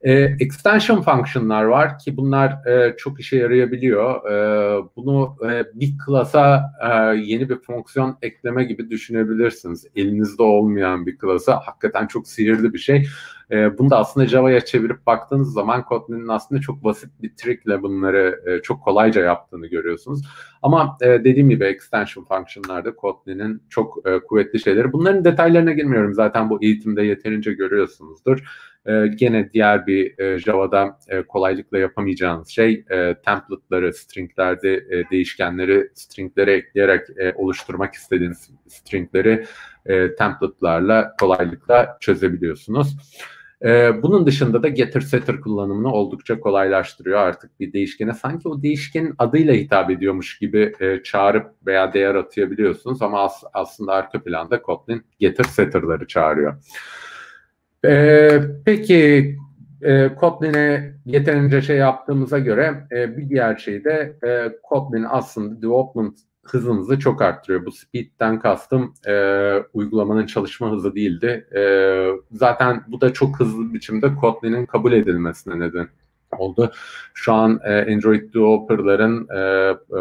S3: E, extension function'lar var ki bunlar e, çok işe yarayabiliyor. E, bunu e, bir klasa e, yeni bir fonksiyon ekleme gibi düşünebilirsiniz. Elinizde olmayan bir klasa hakikaten çok sihirli bir şey. E, bunu da aslında Java'ya çevirip baktığınız zaman Kotlin'in aslında çok basit bir trickle bunları e, çok kolayca yaptığını görüyorsunuz. Ama e, dediğim gibi extension function'larda Kotlin'in çok e, kuvvetli şeyleri. Bunların detaylarına girmiyorum. Zaten bu eğitimde yeterince görüyorsunuzdur. E, gene diğer bir e, Java'da e, kolaylıkla yapamayacağınız şey e, template'ları, stringlerde e, değişkenleri stringlere ekleyerek e, oluşturmak istediğiniz stringleri e, template'larla kolaylıkla çözebiliyorsunuz. Ee, bunun dışında da getter setter kullanımını oldukça kolaylaştırıyor artık bir değişkene. Sanki o değişkenin adıyla hitap ediyormuş gibi e, çağırıp veya değer atayabiliyorsunuz ama as- aslında arka planda Kotlin getter setter'ları çağırıyor. Ee, peki e, Kotlin'e yeterince şey yaptığımıza göre e, bir diğer şey de e, Kotlin aslında development hızınızı çok arttırıyor. Bu speed'den kastım e, uygulamanın çalışma hızı değildi. E, zaten bu da çok hızlı biçimde Kotlin'in kabul edilmesine neden oldu. Şu an e, Android developerların e,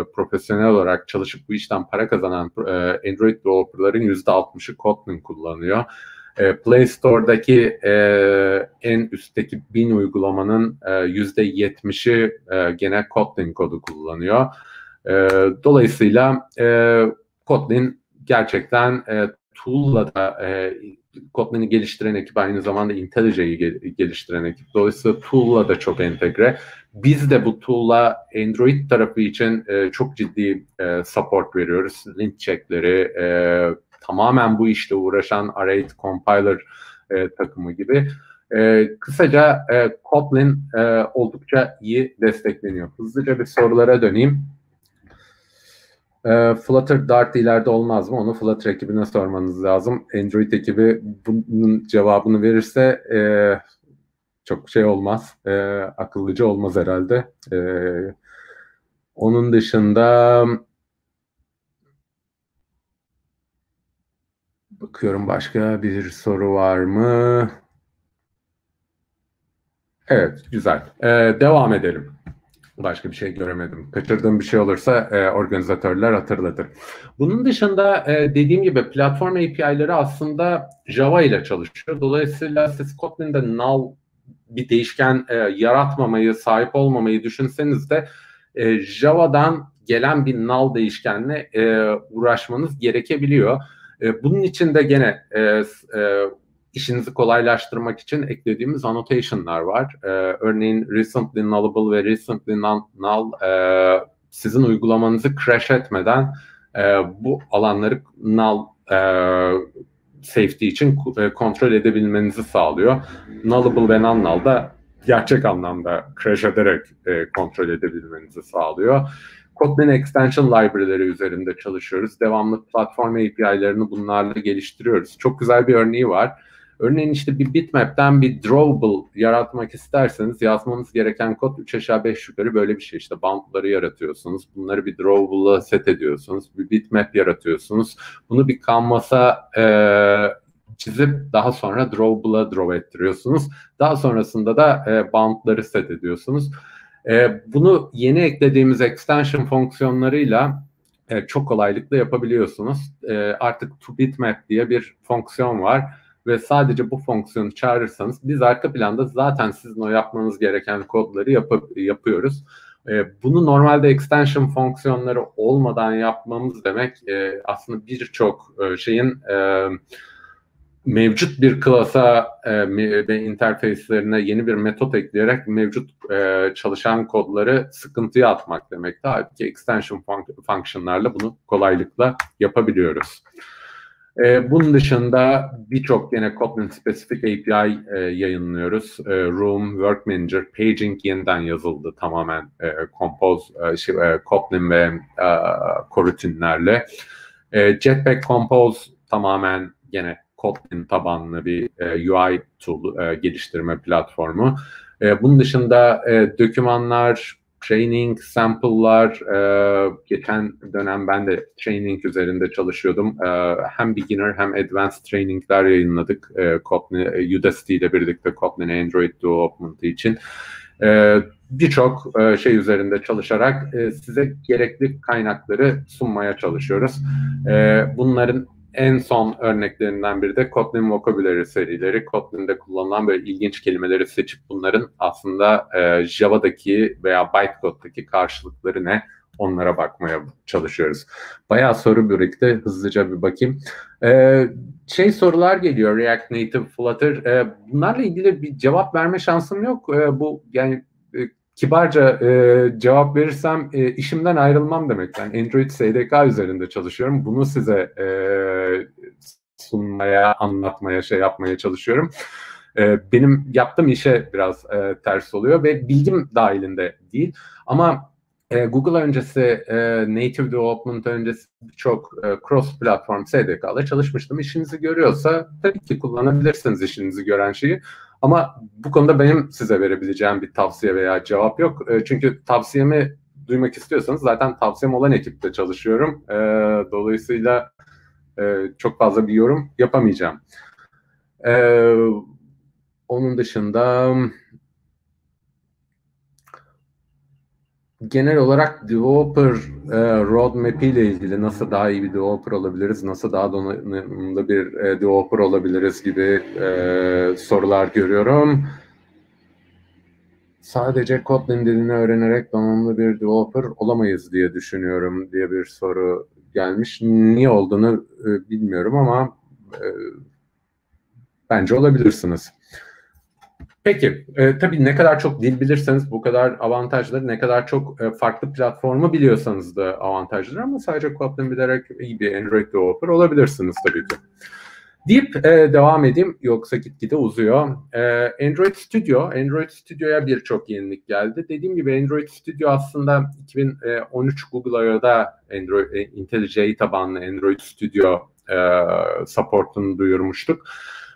S3: e, profesyonel olarak çalışıp bu işten para kazanan e, Android developerların %60'ı Kotlin kullanıyor. E, Play Store'daki e, en üstteki bin uygulamanın e, %70'i e, gene Kotlin kodu kullanıyor. E, dolayısıyla e, Kotlin gerçekten e, Tool'la da e, Kotlin'i geliştiren ekip aynı zamanda IntelliJ'yi geliştiren ekip. Dolayısıyla Tool'la da çok entegre. Biz de bu Tool'la Android tarafı için e, çok ciddi e, support veriyoruz. Link checkleri, e, tamamen bu işte uğraşan R8 Compiler e, takımı gibi. E, kısaca e, Kotlin e, oldukça iyi destekleniyor. Hızlıca bir sorulara döneyim. E, Flutter Dart ileride olmaz mı? Onu Flutter ekibine sormanız lazım. Android ekibi bunun cevabını verirse e, çok şey olmaz. E, akıllıca olmaz herhalde. E, onun dışında bakıyorum başka bir soru var mı? Evet, güzel. Ee, devam edelim. Başka bir şey göremedim. Kaçırdığım bir şey olursa e, organizatörler hatırlatır. Bunun dışında e, dediğim gibi platform API'leri aslında Java ile çalışıyor. Dolayısıyla siz Kotlin'de null bir değişken e, yaratmamayı, sahip olmamayı düşünseniz de e, Java'dan gelen bir null değişkenle e, uğraşmanız gerekebiliyor. E, bunun için de gene e, e, işinizi kolaylaştırmak için eklediğimiz annotation'lar var. E, örneğin recently nullable ve recently null e, sizin uygulamanızı crash etmeden e, bu alanları null e, safety için e, kontrol edebilmenizi sağlıyor. Nullable ve non-null da gerçek anlamda crash ederek e, kontrol edebilmenizi sağlıyor. Kotlin Extension Library'leri üzerinde çalışıyoruz. Devamlı platform API'lerini bunlarla geliştiriyoruz. Çok güzel bir örneği var. Örneğin işte bir bitmap'ten bir drawable yaratmak isterseniz yazmanız gereken kod 3 aşağı 5 yukarı böyle bir şey. İşte bound'ları yaratıyorsunuz. Bunları bir drawable'a set ediyorsunuz. Bir bitmap yaratıyorsunuz. Bunu bir canvas'a e, çizip daha sonra drawable'a draw ettiriyorsunuz. Daha sonrasında da e, bound'ları set ediyorsunuz. E, bunu yeni eklediğimiz extension fonksiyonlarıyla e, çok kolaylıkla yapabiliyorsunuz. E, artık to bitmap diye bir fonksiyon var ve sadece bu fonksiyonu çağırırsanız biz arka planda zaten sizin o yapmanız gereken kodları yap yapıyoruz. E, bunu normalde extension fonksiyonları olmadan yapmamız demek e, aslında birçok e, şeyin e, mevcut bir klasa e, ve interface'lerine yeni bir metot ekleyerek mevcut e, çalışan kodları sıkıntıya atmak demek. Halbuki extension fun- function'larla bunu kolaylıkla yapabiliyoruz. E, bunun dışında birçok yine Kotlin spesifik API e, yayınlıyoruz. E, Room, Work Manager, Paging yeniden yazıldı tamamen e, Compose, e, şey, e, Kotlin ve e, coroutines E, Jetpack Compose tamamen yine Kotlin tabanlı bir e, UI tool e, geliştirme platformu. E, bunun dışında e, dokümanlar, training, sample'lar, e, geçen dönem ben de training üzerinde çalışıyordum. E, hem beginner hem advanced trainingler yayınladık e, Kotlin, e, Udacity ile birlikte Kotlin Android Development için. E, Birçok e, şey üzerinde çalışarak e, size gerekli kaynakları sunmaya çalışıyoruz. Bunların en son örneklerinden biri de Kotlin Vocabulary serileri. Kotlin'de kullanılan böyle ilginç kelimeleri seçip bunların aslında e, Java'daki veya bytecode'daki karşılıkları ne onlara bakmaya çalışıyoruz. Bayağı soru birikti. Hızlıca bir bakayım. Ee, şey sorular geliyor React Native, Flutter. Ee, bunlarla ilgili bir cevap verme şansım yok. Ee, bu yani e, kibarca e, cevap verirsem e, işimden ayrılmam demek. Ben Android SDK üzerinde çalışıyorum. Bunu size e, sunmaya, anlatmaya, şey yapmaya çalışıyorum. E, benim yaptığım işe biraz e, ters oluyor ve bilgim dahilinde değil. Ama e, Google öncesi, e, Native Development öncesi çok e, cross platform SDK'da çalışmıştım. İşinizi görüyorsa tabii ki kullanabilirsiniz işinizi gören şeyi. Ama bu konuda benim size verebileceğim bir tavsiye veya cevap yok. E, çünkü tavsiyemi duymak istiyorsanız zaten tavsiyem olan ekipte çalışıyorum. E, dolayısıyla e, çok fazla bir yorum yapamayacağım. E, onun dışında genel olarak developer e, roadmap ile ilgili nasıl daha iyi bir developer olabiliriz, nasıl daha donanımlı bir e, developer olabiliriz gibi e, sorular görüyorum. Sadece Kotlin dilini öğrenerek donanımlı bir developer olamayız diye düşünüyorum diye bir soru gelmiş. Niye olduğunu e, bilmiyorum ama e, bence olabilirsiniz. Peki, e, tabii ne kadar çok dil bilirseniz bu kadar avantajları, ne kadar çok e, farklı platformu biliyorsanız da avantajları ama sadece Kotlin bilerek iyi bir Android developer olabilirsiniz tabii ki. Deyip e, devam edeyim yoksa gitgide uzuyor. E, Android Studio, Android Studio'ya birçok yenilik geldi. Dediğim gibi Android Studio aslında 2013 Google I.O.'da Android, e, IntelliJ tabanlı Android Studio e, supportunu duyurmuştuk.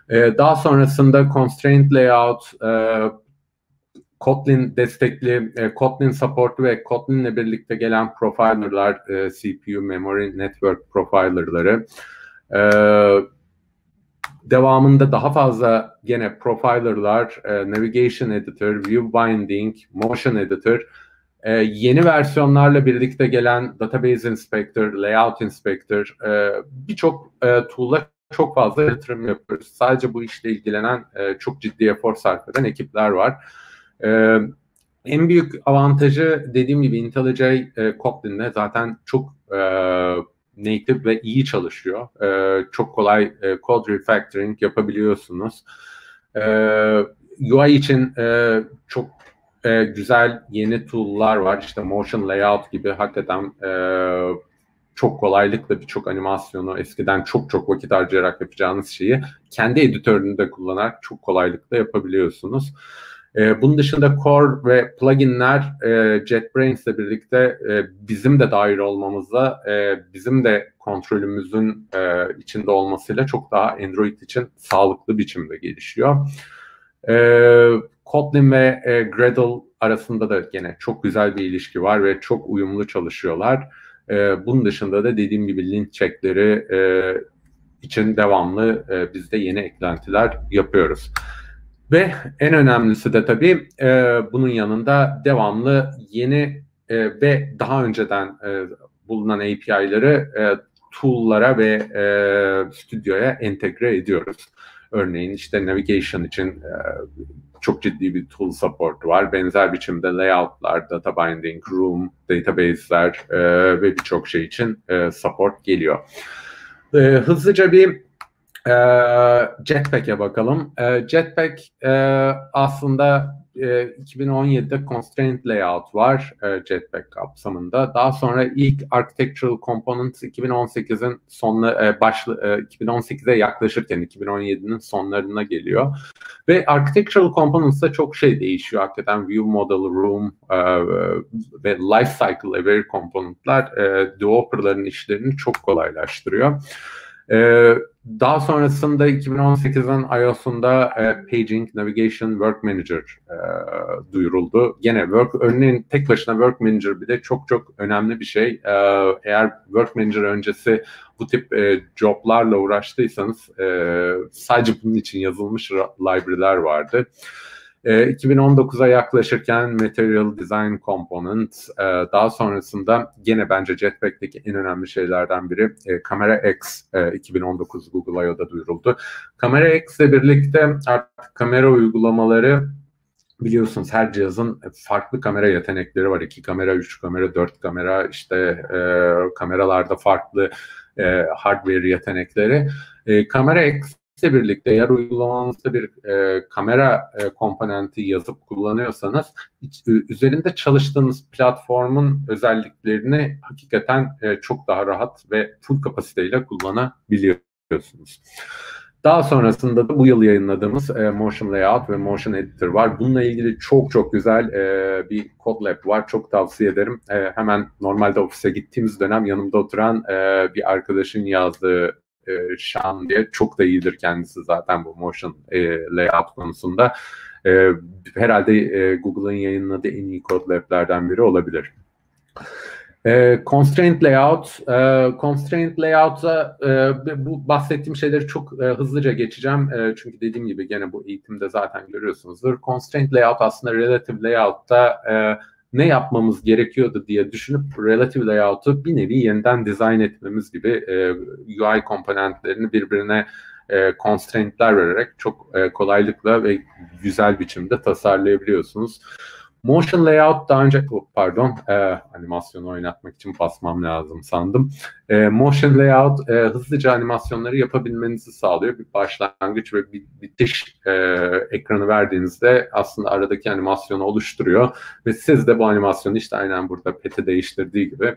S3: E, daha sonrasında Constraint Layout, e, Kotlin destekli, e, Kotlin supportlu ve Kotlin ile birlikte gelen profilerlar, e, CPU, Memory, Network profilerları, e, devamında daha fazla gene profilerlar, e, Navigation Editor, View Binding, Motion Editor, e, yeni versiyonlarla birlikte gelen Database Inspector, Layout Inspector, e, birçok e, tool'a çok fazla yatırım yapıyoruz. Sadece bu işle ilgilenen e, çok ciddi efor sarf eden ekipler var. E, en büyük avantajı dediğim gibi IntelliJ e, Kotlin'de zaten çok e, native ve iyi çalışıyor. E, çok kolay e, code refactoring yapabiliyorsunuz. E, UI için e, çok e, güzel yeni tool'lar var. İşte motion layout gibi hakikaten e, çok kolaylıkla birçok animasyonu eskiden çok çok vakit harcayarak yapacağınız şeyi kendi editörünü de kullanarak çok kolaylıkla yapabiliyorsunuz. E, bunun dışında core ve pluginler e, JetBrains ile birlikte e, bizim de dahil olmamızla e, bizim de kontrolümüzün e, içinde olmasıyla çok daha Android için sağlıklı biçimde gelişiyor. E, Kotlin ve e, Gradle arasında da gene çok güzel bir ilişki var ve çok uyumlu çalışıyorlar. E, bunun dışında da dediğim gibi link checkleri e, için devamlı e, biz de yeni eklentiler yapıyoruz. Ve en önemlisi de tabii e, bunun yanında devamlı yeni e, ve daha önceden e, bulunan API'ları e, tool'lara ve e, stüdyoya entegre ediyoruz. Örneğin işte navigation için e, çok ciddi bir tool support var. Benzer biçimde layoutlar, data binding, room, database'ler e, ve birçok şey için e, support geliyor. E, hızlıca bir e, Jetpack'e bakalım. E, Jetpack e, aslında e, 2017'de Constraint Layout var e, Jetpack kapsamında. Daha sonra ilk Architectural Components 2018'in sonuna e, başlı e, 2018'e yaklaşırken 2017'nin sonlarına geliyor. Ve Architectural Components'ta çok şey değişiyor. Hakikaten View Model, Room e, ve Life Cycle Aware Component'lar e, developerların işlerini çok kolaylaştırıyor. Ee, daha sonrasında 2018'in iOS'unda e, Paging Navigation Work Manager e, duyuruldu. Gene Work örneğin tek başına Work Manager bile çok çok önemli bir şey. E, eğer Work Manager öncesi bu tip e, joblarla uğraştıysanız e, sadece bunun için yazılmış library'ler vardı. 2019'a ee, yaklaşırken Material Design Component, e, daha sonrasında gene bence Jetpack'teki en önemli şeylerden biri e, Camera X 2019 e, Google I.O.'da duyuruldu. Camera X ile birlikte artık kamera uygulamaları biliyorsunuz her cihazın farklı kamera yetenekleri var. İki kamera, üç kamera, dört kamera, işte e, kameralarda farklı e, hardware yetenekleri. E, kamera X birlikte eğer uygulamanızda bir e, kamera e, komponenti yazıp kullanıyorsanız üzerinde çalıştığınız platformun özelliklerini hakikaten e, çok daha rahat ve full kapasiteyle kullanabiliyorsunuz. Daha sonrasında da bu yıl yayınladığımız e, Motion Layout ve Motion Editor var. Bununla ilgili çok çok güzel e, bir Code var. Çok tavsiye ederim. E, hemen normalde ofise gittiğimiz dönem yanımda oturan e, bir arkadaşın yazdığı e, Sean diye çok da iyidir kendisi zaten bu Motion e, Layout konusunda. E, herhalde e, Google'ın yayınladığı en iyi Code Lab'lerden biri olabilir. E, constraint layout, e, constraint layout'a e, bu bahsettiğim şeyleri çok e, hızlıca geçeceğim. E, çünkü dediğim gibi gene bu eğitimde zaten görüyorsunuzdur. Constraint layout aslında relative layout'ta e, ne yapmamız gerekiyordu diye düşünüp relative layout'u bir nevi yeniden dizayn etmemiz gibi e, UI komponentlerini birbirine e, constraint'ler vererek çok e, kolaylıkla ve güzel biçimde tasarlayabiliyorsunuz. Motion layout daha önce oh, pardon e, animasyonu oynatmak için basmam lazım sandım. E, motion layout e, hızlıca animasyonları yapabilmenizi sağlıyor. Bir başlangıç ve bir bitiş e, ekranı verdiğinizde aslında aradaki animasyonu oluşturuyor ve siz de bu animasyonu işte aynen burada peti değiştirdiği gibi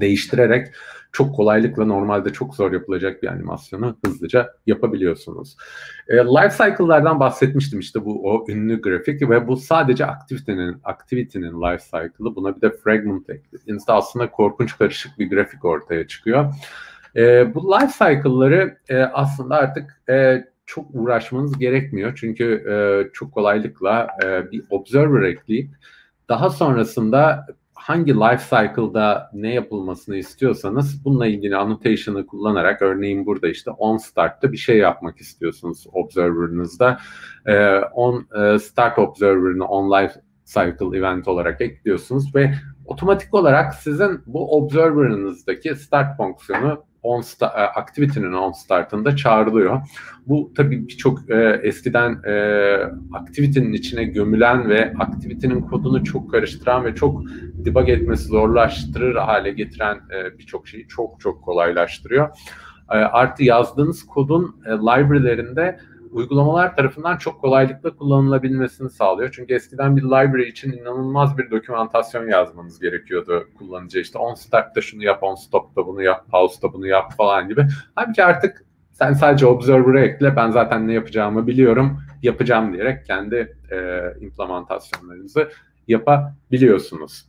S3: değiştirerek çok kolaylıkla normalde çok zor yapılacak bir animasyonu hızlıca yapabiliyorsunuz. E, life cycle'lardan bahsetmiştim işte bu o ünlü grafik ve bu sadece activity'nin activity'nin life cycle'ı. Buna bir de fragment eklediğinizde aslında korkunç karışık bir grafik ortaya çıkıyor. E, bu life cycle'ları e, aslında artık e, çok uğraşmanız gerekmiyor. Çünkü e, çok kolaylıkla e, bir observer ekleyip daha sonrasında hangi life cycle'da ne yapılmasını istiyorsanız bununla ilgili annotation'ı kullanarak örneğin burada işte on start'ta bir şey yapmak istiyorsunuz observer'ınızda. E, on e, start observer'ını on life cycle event olarak ekliyorsunuz ve otomatik olarak sizin bu observer'ınızdaki start fonksiyonu on sta- e, activity'nin on startında çağrılıyor. Bu tabii birçok e, eskiden e, activity'nin içine gömülen ve activity'nin kodunu çok karıştıran ve çok debug etmesi zorlaştırır hale getiren e, birçok şeyi çok çok kolaylaştırıyor. E, artı yazdığınız kodun e, library'lerinde uygulamalar tarafından çok kolaylıkla kullanılabilmesini sağlıyor. Çünkü eskiden bir library için inanılmaz bir dokümantasyon yazmanız gerekiyordu kullanıcı. İşte on start'ta şunu yap, on stop'ta bunu yap, pause'da bunu yap falan gibi. Halbuki artık sen sadece observer'ı ekle, ben zaten ne yapacağımı biliyorum, yapacağım diyerek kendi e, implementasyonlarınızı yapabiliyorsunuz.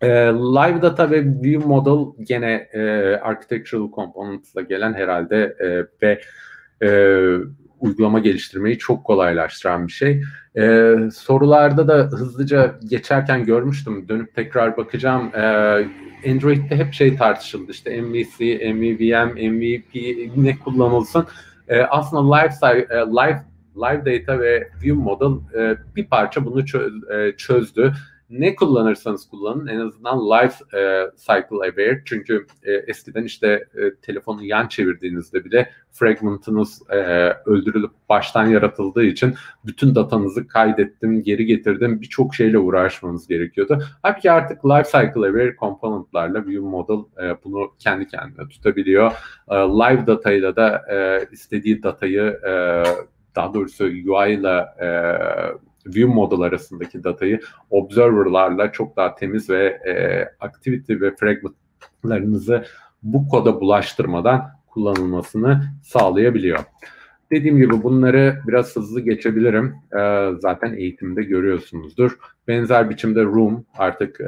S3: E, Live Data ve View Model gene e, Architectural Components'la gelen herhalde e, ve e, uygulama geliştirmeyi çok kolaylaştıran bir şey. Ee, sorularda da hızlıca geçerken görmüştüm. Dönüp tekrar bakacağım. Ee, Android'de hep şey tartışıldı. İşte MVC, MVVM, MVP ne kullanılsın. Ee, aslında live, e, live live data ve view model e, bir parça bunu çö- e, çözdü ne kullanırsanız kullanın en azından life e, cycle aware çünkü e, eskiden işte e, telefonu yan çevirdiğinizde bile fragmentınız e, öldürülüp baştan yaratıldığı için bütün datanızı kaydettim, geri getirdim birçok şeyle uğraşmanız gerekiyordu. Halbuki artık life cycle aware componentlarla view model e, bunu kendi kendine tutabiliyor. E, live datayla da e, istediği datayı e, daha doğrusu UI ile e, view model arasındaki datayı observer'larla çok daha temiz ve e, activity ve fragmentlarınızı bu koda bulaştırmadan kullanılmasını sağlayabiliyor. Dediğim gibi bunları biraz hızlı geçebilirim. Ee, zaten eğitimde görüyorsunuzdur. Benzer biçimde Room artık e,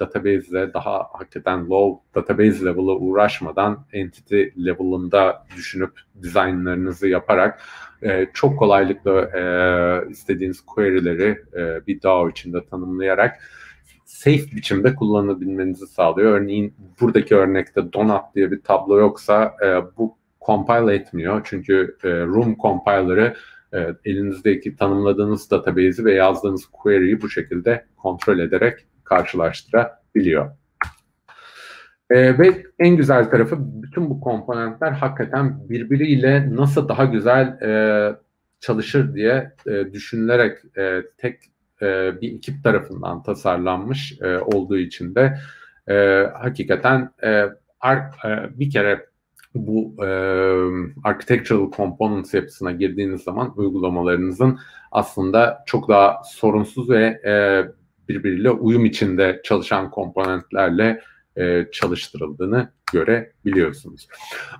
S3: database ile daha hakikaten low database level'a uğraşmadan entity level'ında düşünüp dizaynlarınızı yaparak e, çok kolaylıkla e, istediğiniz query'leri e, bir DAO içinde tanımlayarak safe biçimde kullanabilmenizi sağlıyor. Örneğin buradaki örnekte donut diye bir tablo yoksa e, bu compile etmiyor. Çünkü e, Room compiler'ı e, elinizdeki tanımladığınız database'i ve yazdığınız query'yi bu şekilde kontrol ederek karşılaştırabiliyor. E, ve en güzel tarafı bütün bu komponentler hakikaten birbiriyle nasıl daha güzel e, çalışır diye e, düşünülerek e, tek e, bir ekip tarafından tasarlanmış e, olduğu için de e, hakikaten e, ar, e, bir kere bu e, architectural components yapısına girdiğiniz zaman uygulamalarınızın aslında çok daha sorunsuz ve e, birbiriyle uyum içinde çalışan komponentlerle e, çalıştırıldığını görebiliyorsunuz.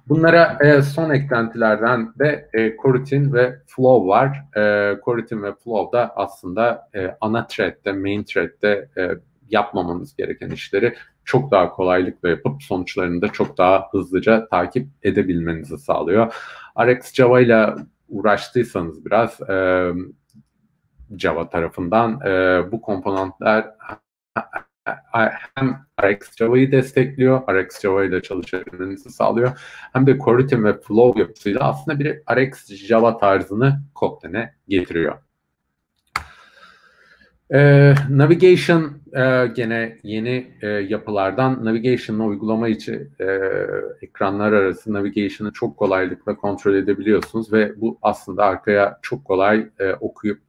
S3: Bunlara e, son eklentilerden de e, coroutine ve flow var. E, coroutine ve flow da aslında e, ana thread'de, main thread'de e, yapmamanız gereken işleri çok daha kolaylıkla yapıp sonuçlarını da çok daha hızlıca takip edebilmenizi sağlıyor. RX Java ile uğraştıysanız biraz e, Java tarafından e, bu komponentler hem RX Java'yı destekliyor, RX Java ile çalışabilmenizi sağlıyor. Hem de Coroutine ve Flow yapısıyla aslında bir RX Java tarzını Kotlein'e getiriyor. Ee, navigation e, gene yeni e, yapılardan Navigation'la uygulama içi e, ekranlar arası Navigation'ı çok kolaylıkla kontrol edebiliyorsunuz ve bu aslında arkaya çok kolay e, okuyup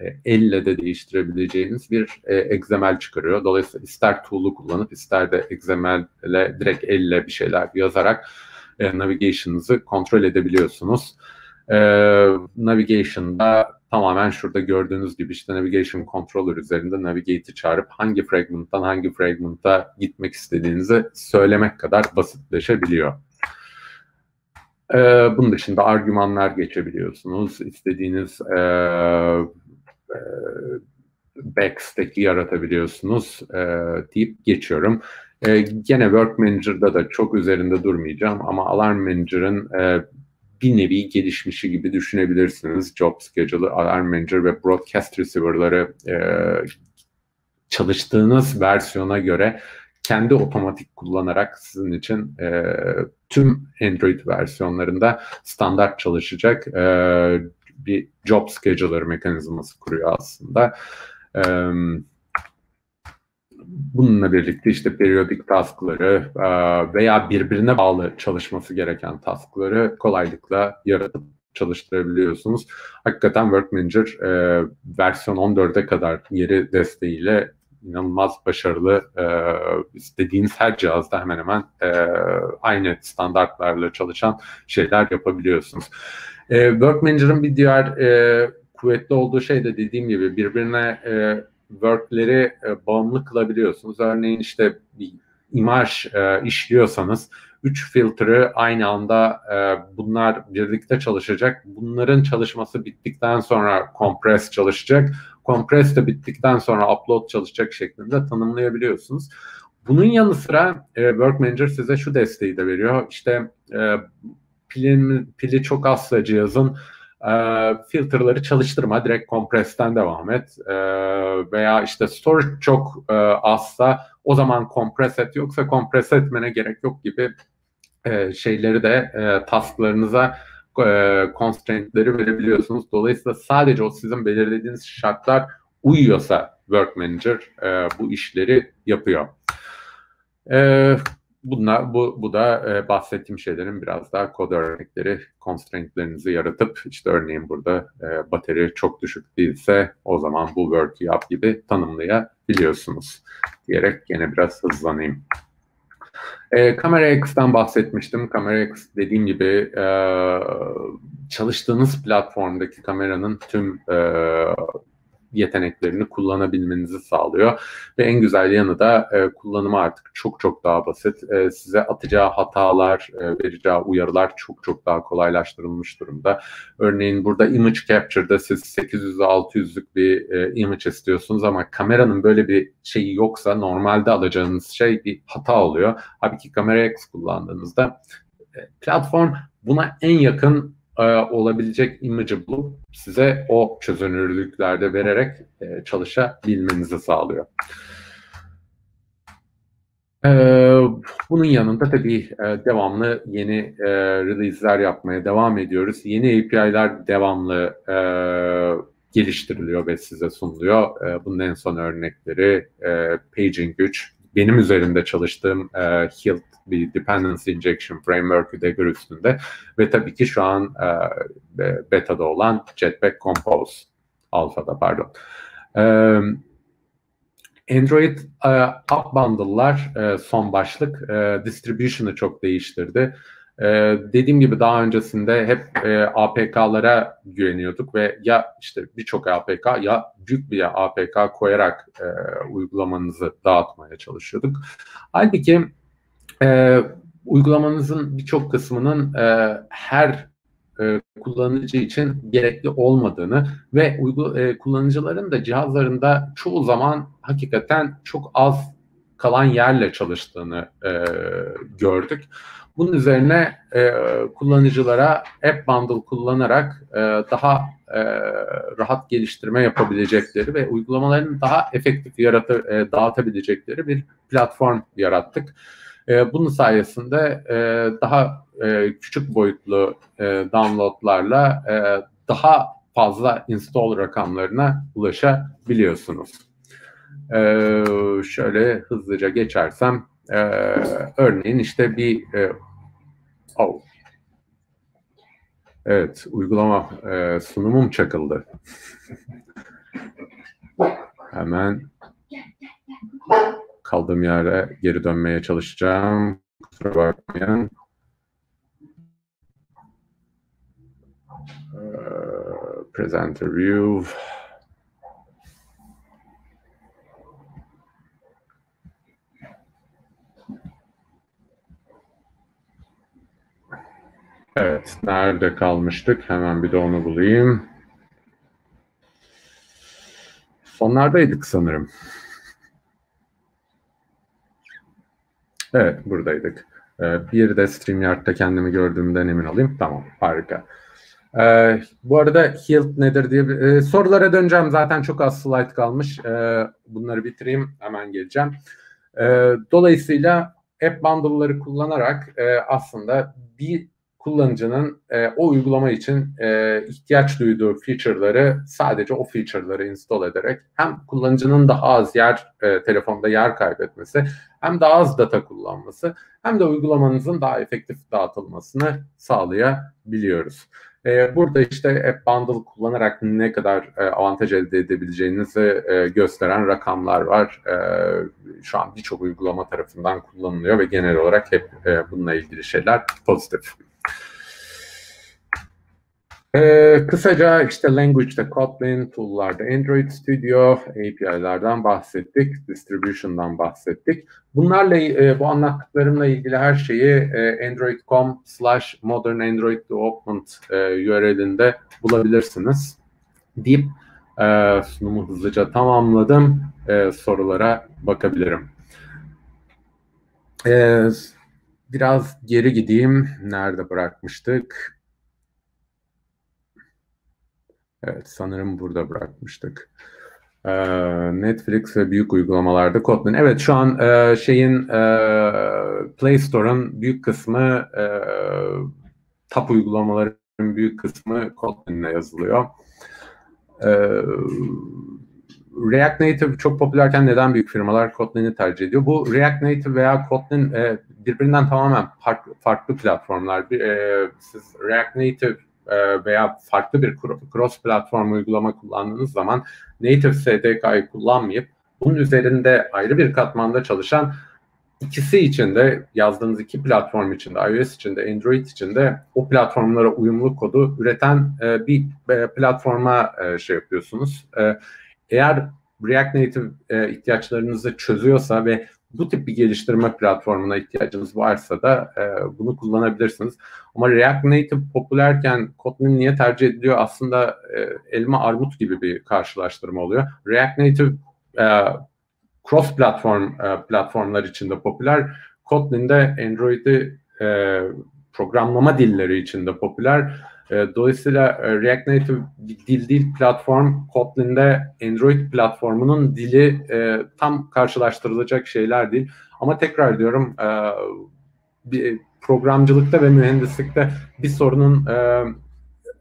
S3: e, elle de değiştirebileceğiniz bir e, XML çıkarıyor. Dolayısıyla ister tool'u kullanıp ister de XML direkt elle bir şeyler yazarak e, navigation'ınızı kontrol edebiliyorsunuz. E, navigation'da tamamen şurada gördüğünüz gibi işte navigation controller üzerinde navigate'i çağırıp hangi fragment'tan hangi fragment'a gitmek istediğinizi söylemek kadar basitleşebiliyor. Ee, bunun dışında argümanlar geçebiliyorsunuz. İstediğiniz e, e, backstack'i yaratabiliyorsunuz e, deyip geçiyorum. E, gene Work Manager'da da çok üzerinde durmayacağım ama Alarm Manager'ın e, bir nevi gelişmişi gibi düşünebilirsiniz. Job Scheduler, Alarm Manager ve Broadcast Receiver'ları e, çalıştığınız versiyona göre kendi otomatik kullanarak sizin için e, tüm Android versiyonlarında standart çalışacak e, bir job scheduler mekanizması kuruyor aslında. E, bununla birlikte işte periyodik taskları e, veya birbirine bağlı çalışması gereken taskları kolaylıkla yaratıp çalıştırabiliyorsunuz. Hakikaten Work Manager e, versiyon 14'e kadar yeri desteğiyle inanılmaz başarılı. E, istediğiniz her cihazda hemen hemen aynı standartlarla çalışan şeyler yapabiliyorsunuz. Work Manager'ın bir diğer kuvvetli olduğu şey de dediğim gibi birbirine workleri e, bağımlı kılabiliyorsunuz. Örneğin işte bir imaj e, işliyorsanız 3 filtre aynı anda e, bunlar birlikte çalışacak. Bunların çalışması bittikten sonra compress çalışacak. Compress de bittikten sonra upload çalışacak şeklinde tanımlayabiliyorsunuz. Bunun yanı sıra e, Work Manager size şu desteği de veriyor. İşte e, pilin, pili çok azsa cihazın e, filterları çalıştırma, direkt kompresten devam et. E, veya işte storage çok e, azsa o zaman kompres et, yoksa kompres etmene gerek yok gibi e, şeyleri de e, tasklarınıza e, constraintleri verebiliyorsunuz. Dolayısıyla sadece o sizin belirlediğiniz şartlar uyuyorsa Work Manager e, bu işleri yapıyor. E, Bunlar, bu, bu da e, bahsettiğim şeylerin biraz daha kod örnekleri, constraintlerinizi yaratıp işte örneğin burada e, bateri çok düşük değilse o zaman bu work'ü yap gibi tanımlayabiliyorsunuz diyerek yine biraz hızlanayım. E, Camera X'ten bahsetmiştim. Camera X dediğim gibi e, çalıştığınız platformdaki kameranın tüm e, yeteneklerini kullanabilmenizi sağlıyor. Ve en güzel yanı da e, kullanımı artık çok çok daha basit. E, size atacağı hatalar, e, vereceği uyarılar çok çok daha kolaylaştırılmış durumda. Örneğin burada image capture'da siz 800-600'lük bir e, image istiyorsunuz ama kameranın böyle bir şeyi yoksa normalde alacağınız şey bir hata oluyor. Halbuki Camera X kullandığınızda e, platform buna en yakın e, olabilecek image'ı bulup size o çözünürlüklerde vererek e, çalışabilmenizi sağlıyor. E, bunun yanında tabii e, devamlı yeni e, release'ler yapmaya devam ediyoruz. Yeni API'ler devamlı e, geliştiriliyor ve size sunuluyor. E, bunun en son örnekleri e, Paging 3, benim üzerinde çalıştığım e, Hilt bir dependency injection framework'ü Dagger üstünde ve tabii ki şu an e, beta'da olan Jetpack Compose alfada pardon. Android app bundle'lar son başlık distribution'ı çok değiştirdi. Ee, dediğim gibi daha öncesinde hep e, APK'lara güveniyorduk ve ya işte birçok APK ya büyük bir APK koyarak e, uygulamanızı dağıtmaya çalışıyorduk. Halbuki e, uygulamanızın birçok kısmının e, her e, kullanıcı için gerekli olmadığını ve uygu, e, kullanıcıların da cihazlarında çoğu zaman hakikaten çok az kalan yerle çalıştığını e, gördük. Bunun üzerine e, kullanıcılara App Bundle kullanarak e, daha e, rahat geliştirme yapabilecekleri ve uygulamalarını daha efektif yaratı, e, dağıtabilecekleri bir platform yarattık. E, bunun sayesinde e, daha e, küçük boyutlu e, downloadlarla e, daha fazla install rakamlarına ulaşabiliyorsunuz. E, şöyle hızlıca geçersem e, örneğin işte bir e, oh, evet uygulama e, sunumum çakıldı. Hemen kaldığım yere geri dönmeye çalışacağım. Kusura bakmayın. Uh, presenter view. Evet, nerede kalmıştık? Hemen bir de onu bulayım. Sonlardaydık sanırım. Evet, buradaydık. Ee, bir de StreamYard'da kendimi gördüğümden emin olayım. Tamam, harika. Ee, bu arada Hilt nedir diye e, sorulara döneceğim. Zaten çok az slide kalmış. Ee, bunları bitireyim, hemen geleceğim. Ee, dolayısıyla app bundle'ları kullanarak e, aslında bir kullanıcının e, o uygulama için e, ihtiyaç duyduğu feature'ları sadece o feature'ları install ederek hem kullanıcının daha az yer e, telefonda yer kaybetmesi hem daha az data kullanması hem de uygulamanızın daha efektif dağıtılmasını sağlayabiliyoruz. E, burada işte App Bundle kullanarak ne kadar e, avantaj elde edebileceğinizi e, gösteren rakamlar var. E, şu an birçok uygulama tarafından kullanılıyor ve genel olarak hep e, bununla ilgili şeyler pozitif. Ee, kısaca işte language'de Kotlin, tool'larda Android Studio, API'lardan bahsettik, distribution'dan bahsettik. Bunlarla, e, bu anlattıklarımla ilgili her şeyi e, android.com slash modern android development e, URL'inde bulabilirsiniz deyip e, sunumu hızlıca tamamladım. E, sorulara bakabilirim. E, biraz geri gideyim. Nerede bırakmıştık? Evet sanırım burada bırakmıştık. Ee, Netflix ve büyük uygulamalarda Kotlin. Evet şu an e, şeyin e, Play Store'un büyük kısmı e, top uygulamaların büyük kısmı Kotlin'le yazılıyor. E, React Native çok popülerken neden büyük firmalar Kotlin'i tercih ediyor? Bu React Native veya Kotlin e, birbirinden tamamen farklı, farklı platformlar. Bir, e, siz React Native e, veya farklı bir cross platform uygulama kullandığınız zaman native SDK'yı kullanmayıp bunun üzerinde ayrı bir katmanda çalışan ikisi için de yazdığınız iki platform için de iOS için de Android için de o platformlara uyumlu kodu üreten e, bir e, platforma şey yapıyorsunuz. Eğer React Native ihtiyaçlarınızı çözüyorsa ve bu tip bir geliştirme platformuna ihtiyacınız varsa da e, bunu kullanabilirsiniz. Ama React Native popülerken Kotlin niye tercih ediliyor? Aslında e, elma armut gibi bir karşılaştırma oluyor. React Native e, cross platform e, platformlar içinde popüler. Kotlin'de Android'i e, programlama dilleri içinde popüler. E, dolayısıyla e, React Native bir dil değil platform, Kotlin'de Android platformunun dili e, tam karşılaştırılacak şeyler değil. Ama tekrar diyorum e, bir programcılıkta ve mühendislikte bir sorunun e,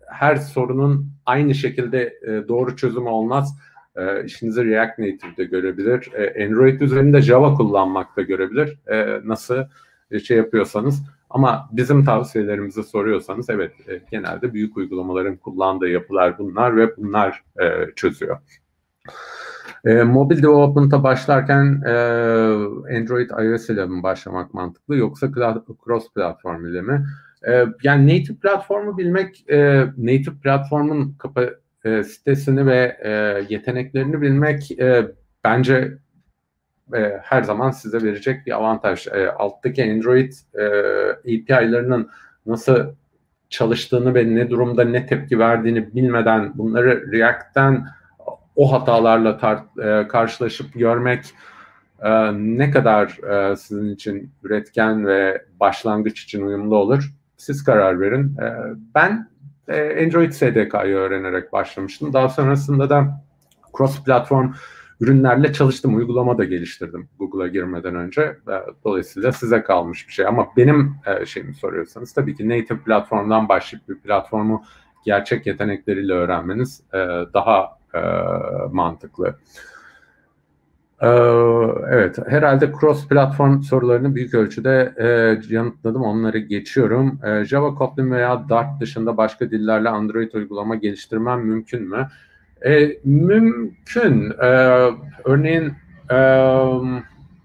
S3: her sorunun aynı şekilde e, doğru çözümü olmaz. E, işinizi React Native'de görebilir. E, Android üzerinde Java kullanmakta görebilir. E, nasıl şey yapıyorsanız. Ama bizim tavsiyelerimizi soruyorsanız evet e, genelde büyük uygulamaların kullandığı yapılar bunlar ve bunlar e, çözüyor. E, mobil development'a başlarken e, Android iOS ile mi başlamak mantıklı yoksa cross platform ile mi? E, yani native platformu bilmek, e, native platformun kapasitesini ve e, yeteneklerini bilmek e, bence e, her zaman size verecek bir avantaj. E, alttaki Android e, API'larının nasıl çalıştığını ve ne durumda ne tepki verdiğini bilmeden bunları React'ten o hatalarla tar- e, karşılaşıp görmek e, ne kadar e, sizin için üretken ve başlangıç için uyumlu olur? Siz karar verin. E, ben e, Android SDK'yı öğrenerek başlamıştım. Daha sonrasında da cross platform ürünlerle çalıştım. Uygulama da geliştirdim Google'a girmeden önce. E, dolayısıyla size kalmış bir şey. Ama benim e, şeyimi soruyorsanız tabii ki native platformdan başlayıp bir platformu gerçek yetenekleriyle öğrenmeniz e, daha mantıklı. Evet, herhalde cross platform sorularını büyük ölçüde yanıtladım. Onları geçiyorum. Java, Kotlin veya Dart dışında başka dillerle Android uygulama geliştirmem mümkün mü? E, mümkün. E, örneğin e,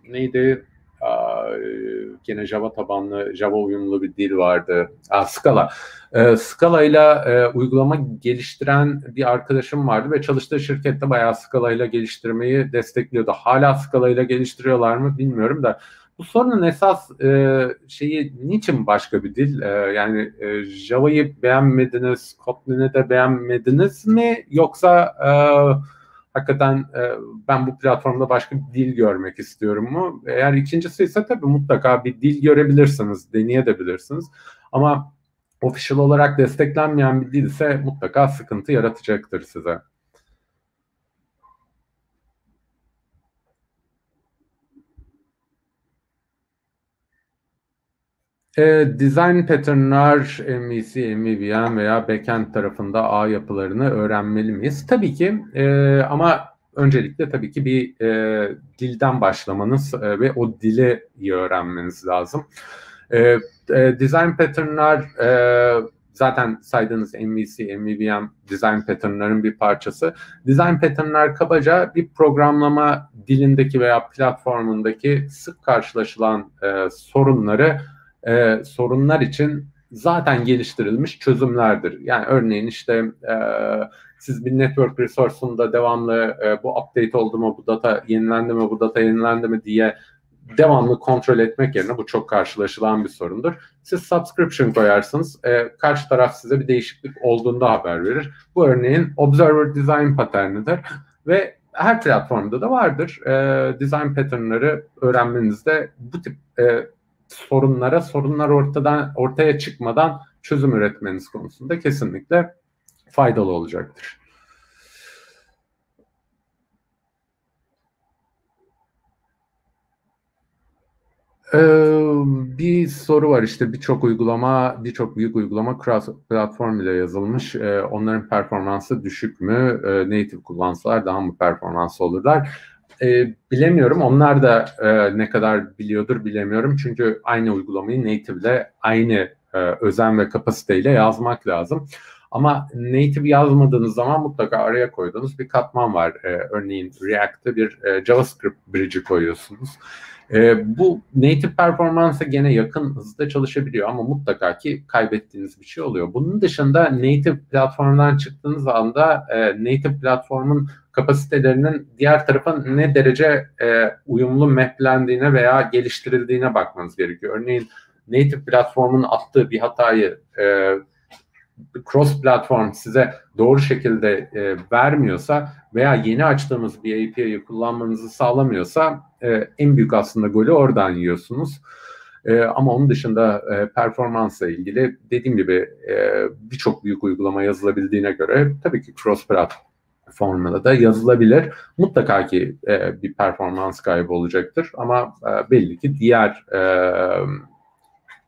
S3: neydi? E, gene Java tabanlı, Java uyumlu bir dil vardı. Aa, Scala. E, Scala ile e, uygulama geliştiren bir arkadaşım vardı ve çalıştığı şirkette bayağı Scala ile geliştirmeyi destekliyordu. Hala Scala ile geliştiriyorlar mı bilmiyorum da bu sorunun esas e, şeyi niçin başka bir dil? E, yani e, Java'yı beğenmediniz, Kotlin'i de beğenmediniz mi? Yoksa e, hakikaten e, ben bu platformda başka bir dil görmek istiyorum mu? Eğer ikincisi ise tabii mutlaka bir dil görebilirsiniz, deneyebilirsiniz. Ama official olarak desteklenmeyen bir dil ise mutlaka sıkıntı yaratacaktır size. E, design patternlar MVC, MVVM veya backend tarafında ağ yapılarını öğrenmeli miyiz? Tabii ki e, ama öncelikle tabii ki bir e, dilden başlamanız e, ve o dili iyi öğrenmeniz lazım. E, e, design patternlar e, zaten saydığınız MVC, MVVM design patternların bir parçası. Design patternlar kabaca bir programlama dilindeki veya platformundaki sık karşılaşılan e, sorunları e, sorunlar için zaten geliştirilmiş çözümlerdir. Yani örneğin işte e, siz bir network resource'unda devamlı e, bu update oldu mu, bu data yenilendi mi, bu data yenilendi mi diye devamlı kontrol etmek yerine bu çok karşılaşılan bir sorundur. Siz subscription koyarsınız, e, karşı taraf size bir değişiklik olduğunda haber verir. Bu örneğin observer design paternidir ve her platformda da vardır. E, design patternları öğrenmenizde bu tip e, sorunlara sorunlar ortadan ortaya çıkmadan çözüm üretmeniz konusunda kesinlikle faydalı olacaktır. Ee, bir soru var işte birçok uygulama, birçok büyük uygulama cross platform ile yazılmış. Ee, onların performansı düşük mü? Ee, native kullansalar daha mı performanslı olurlar? E, bilemiyorum. Onlar da e, ne kadar biliyordur bilemiyorum. Çünkü aynı uygulamayı native ile aynı e, özen ve kapasiteyle yazmak lazım. Ama native yazmadığınız zaman mutlaka araya koyduğunuz bir katman var. E, örneğin React'te bir e, JavaScript bridge'i koyuyorsunuz. E, bu native performansa gene yakın hızda çalışabiliyor ama mutlaka ki kaybettiğiniz bir şey oluyor. Bunun dışında native platformdan çıktığınız anda e, native platformun kapasitelerinin diğer tarafa ne derece e, uyumlu maplendiğine veya geliştirildiğine bakmanız gerekiyor. Örneğin native platformun attığı bir hatayı e, cross platform size doğru şekilde e, vermiyorsa veya yeni açtığımız bir API'yi kullanmanızı sağlamıyorsa e, en büyük aslında golü oradan yiyorsunuz. E, ama onun dışında e, performansla ilgili dediğim gibi e, birçok büyük uygulama yazılabildiğine göre tabii ki cross platformda da yazılabilir. Mutlaka ki e, bir performans kaybı olacaktır ama e, belli ki diğer e,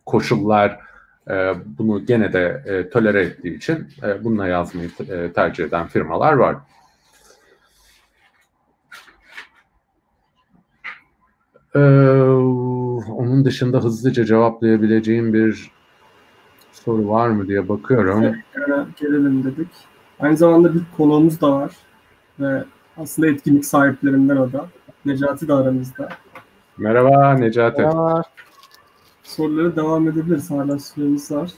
S3: koşullar e, bunu gene de e, tolere ettiği için e, bununla yazmayı e, tercih eden firmalar var. Ee, onun dışında hızlıca cevaplayabileceğim bir soru var mı diye bakıyorum.
S1: Evet, gelelim dedik. Aynı zamanda bir konuğumuz da var ve Aslında etkinlik sahiplerinden o da. Necati de aramızda.
S3: Merhaba Necati.
S1: Merhaba. Soruları devam edebiliriz. Hala süremiz var.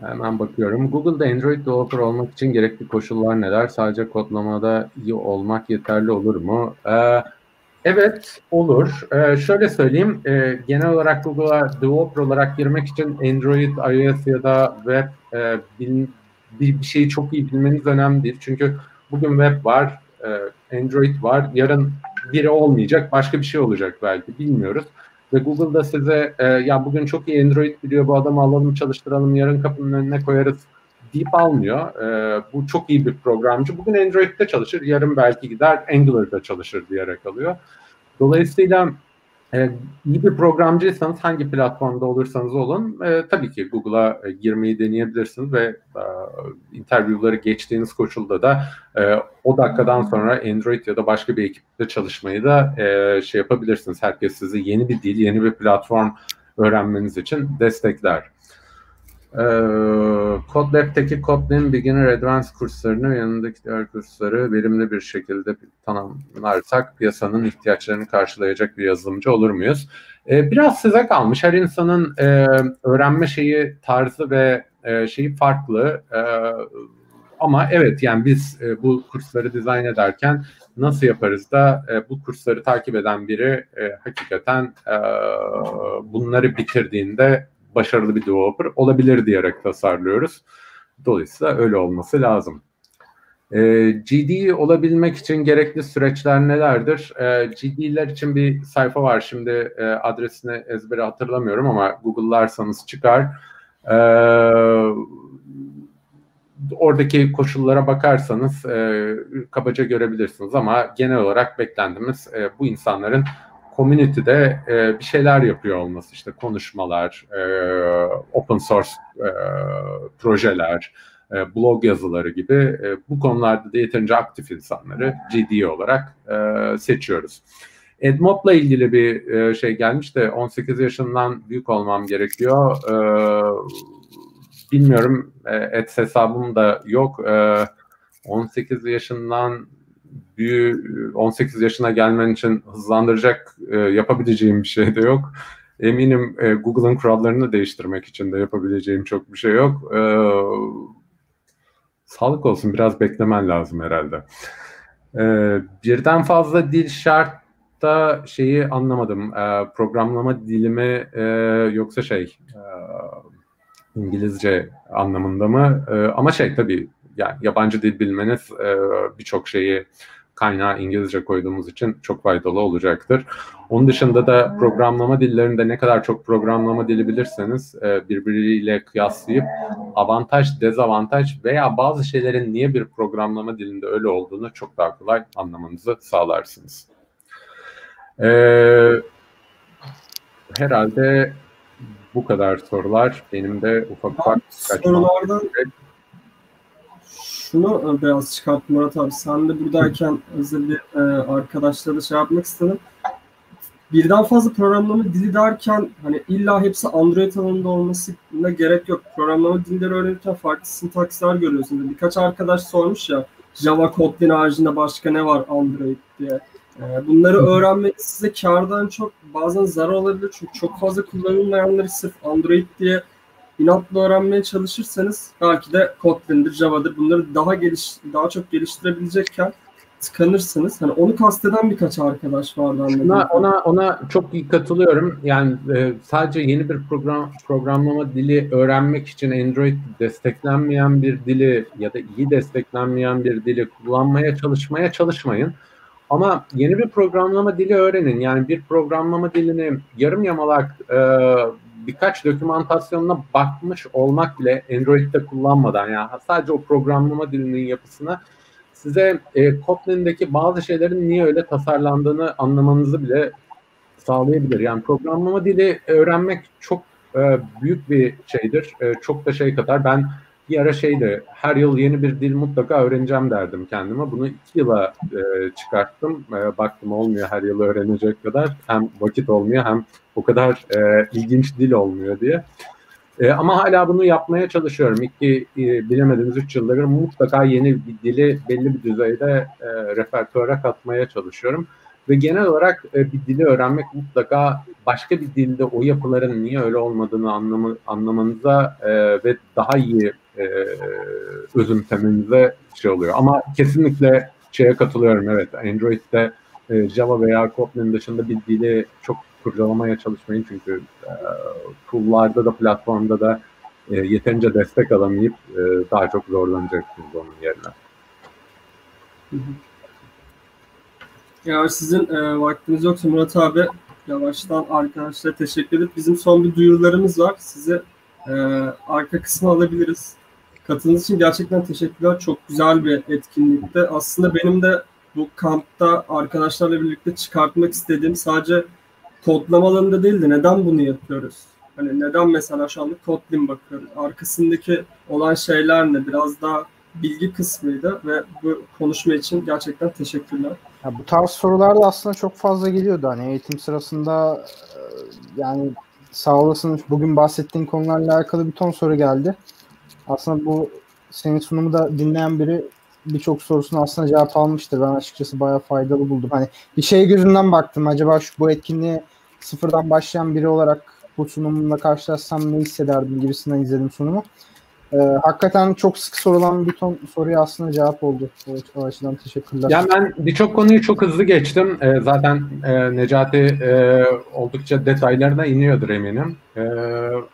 S3: Hemen bakıyorum. Google'da Android developer olmak için gerekli koşullar neler? Sadece kodlamada iyi olmak yeterli olur mu? Ee, evet, olur. Ee, şöyle söyleyeyim. E, genel olarak Google'a developer olarak girmek için Android, iOS ya da web e, bil, bir, bir şeyi çok iyi bilmeniz önemli değil. Çünkü bugün web var, e, Android var. Yarın biri olmayacak, başka bir şey olacak belki. Bilmiyoruz. Ve Google da size e, ya bugün çok iyi Android biliyor bu adamı alalım çalıştıralım yarın kapının önüne koyarız deyip almıyor. E, bu çok iyi bir programcı. Bugün Android'de çalışır, yarın belki gider Angular'da çalışır diyerek alıyor. Dolayısıyla e, iyi bir programcıysanız hangi platformda olursanız olun e, tabii ki Google'a e, girmeyi deneyebilirsiniz ve e, interview'ları geçtiğiniz koşulda da e, o dakikadan sonra Android ya da başka bir ekipte çalışmayı da e, şey yapabilirsiniz. Herkes sizi yeni bir dil, yeni bir platform öğrenmeniz için destekler. Ee, CodeLab'deki Kotlin Beginner Advanced kurslarını yanındaki diğer kursları verimli bir şekilde tanımlarsak piyasanın ihtiyaçlarını karşılayacak bir yazılımcı olur muyuz? Ee, biraz size kalmış. Her insanın e, öğrenme şeyi, tarzı ve e, şeyi farklı. E, ama evet yani biz e, bu kursları dizayn ederken nasıl yaparız da e, bu kursları takip eden biri e, hakikaten e, bunları bitirdiğinde başarılı bir developer olabilir diyerek tasarlıyoruz. Dolayısıyla öyle olması lazım. E, ee, GD olabilmek için gerekli süreçler nelerdir? E, ee, GD'ler için bir sayfa var. Şimdi e, adresini ezbere hatırlamıyorum ama Google'larsanız çıkar. E, oradaki koşullara bakarsanız e, kabaca görebilirsiniz ama genel olarak beklentimiz e, bu insanların community'de e, bir şeyler yapıyor olması işte konuşmalar, e, open source e, projeler, e, blog yazıları gibi e, bu konularda da yeterince aktif insanları ciddi olarak e, seçiyoruz. Edmob'la ilgili bir e, şey gelmiş de 18 yaşından büyük olmam gerekiyor. E, bilmiyorum, e, et hesabım da yok. E, 18 yaşından büyü 18 yaşına gelmen için hızlandıracak e, yapabileceğim bir şey de yok. Eminim e, Google'ın kurallarını değiştirmek için de yapabileceğim çok bir şey yok. E, sağlık olsun biraz beklemen lazım herhalde. E, birden fazla dil şart da şeyi anlamadım. E, programlama dilimi e, yoksa şey e, İngilizce anlamında mı? E, ama şey tabii yani yabancı dil bilmeniz e, birçok şeyi kaynağı İngilizce koyduğumuz için çok faydalı olacaktır. Onun dışında da programlama dillerinde ne kadar çok programlama dili bilirseniz e, birbiriyle kıyaslayıp avantaj, dezavantaj veya bazı şeylerin niye bir programlama dilinde öyle olduğunu çok daha kolay anlamanızı sağlarsınız. Ee, herhalde bu kadar sorular. Benim de ufak ufak
S1: sorulardan şunu e, biraz çıkart Murat abi. Sen de buradayken bir e, arkadaşlara şey yapmak istedim. Birden fazla programlama dili derken hani illa hepsi Android alanında olmasına gerek yok. Programlama dilleri öğrenirken farklı sintakslar görüyorsunuz. Birkaç arkadaş sormuş ya Java Kotlin haricinde başka ne var Android diye. E, bunları öğrenmek size kardan çok bazen zarar olabilir. Çünkü çok fazla kullanılmayanları sırf Android diye inatla öğrenmeye çalışırsanız belki de Kotlin'dir, Java'dır bunları daha geliş daha çok geliştirebilecekken tıkanırsınız. Hani onu kasteden birkaç arkadaş vardı
S3: anladım. Ona, ona, ona çok iyi katılıyorum. Yani e, sadece yeni bir program programlama dili öğrenmek için Android desteklenmeyen bir dili ya da iyi desteklenmeyen bir dili kullanmaya çalışmaya çalışmayın. Ama yeni bir programlama dili öğrenin. Yani bir programlama dilini yarım yamalak e, birkaç dokümantasyonuna bakmış olmak bile Android'de kullanmadan yani sadece o programlama dilinin yapısına size e, Kotlin'deki bazı şeylerin niye öyle tasarlandığını anlamanızı bile sağlayabilir. Yani programlama dili öğrenmek çok e, büyük bir şeydir. E, çok da şey kadar ben bir ara şeydi her yıl yeni bir dil mutlaka öğreneceğim derdim kendime. Bunu iki yıla e, çıkarttım. E, baktım olmuyor her yıl öğrenecek kadar. Hem vakit olmuyor hem o kadar e, ilginç dil olmuyor diye. E, ama hala bunu yapmaya çalışıyorum. İki e, bilemediğimiz üç yıldır mutlaka yeni bir dili belli bir düzeyde e, repertuara katmaya çalışıyorum. Ve genel olarak e, bir dili öğrenmek mutlaka başka bir dilde o yapıların niye öyle olmadığını anlamı, anlamanıza e, ve daha iyi e, özümsemenize şey oluyor. Ama kesinlikle şeye katılıyorum evet Android'de e, Java veya Kotlin dışında bir dili çok kurcalamaya çalışmayın çünkü e, tool'larda da platformda da e, yeterince destek alamayıp e, daha çok zorlanacaksınız onun yerine.
S1: Ya sizin e, vaktiniz yoksa Murat abi yavaştan arkadaşlara teşekkür edip bizim son bir duyurularımız var. Sizi e, arka kısmı alabiliriz. Katılınız için gerçekten teşekkürler. Çok güzel bir etkinlikti. Aslında benim de bu kampta arkadaşlarla birlikte çıkartmak istediğim sadece kodlama alanında değil de neden bunu yapıyoruz? Hani neden mesela şu anda Kotlin bakıyoruz? Arkasındaki olan şeyler ne? Biraz daha bilgi kısmıydı ve bu konuşma için gerçekten teşekkürler.
S4: Ya bu tarz sorular da aslında çok fazla geliyordu. Hani eğitim sırasında e, yani sağ olasın bugün bahsettiğin konularla alakalı bir ton soru geldi. Aslında bu senin sunumu da dinleyen biri birçok sorusunu aslında cevap almıştır. Ben açıkçası bayağı faydalı buldum. Hani bir şey gözünden baktım. Acaba şu bu etkinliği sıfırdan başlayan biri olarak bu sunumla karşılaşsam ne hissederdim gibisinden izledim sunumu. Ee, hakikaten çok sık sorulan bir ton soruya aslında cevap oldu. O, açıdan teşekkürler.
S3: Yani ben birçok konuyu çok hızlı geçtim. Ee, zaten e, Necati e, oldukça detaylarına iniyordur eminim. E,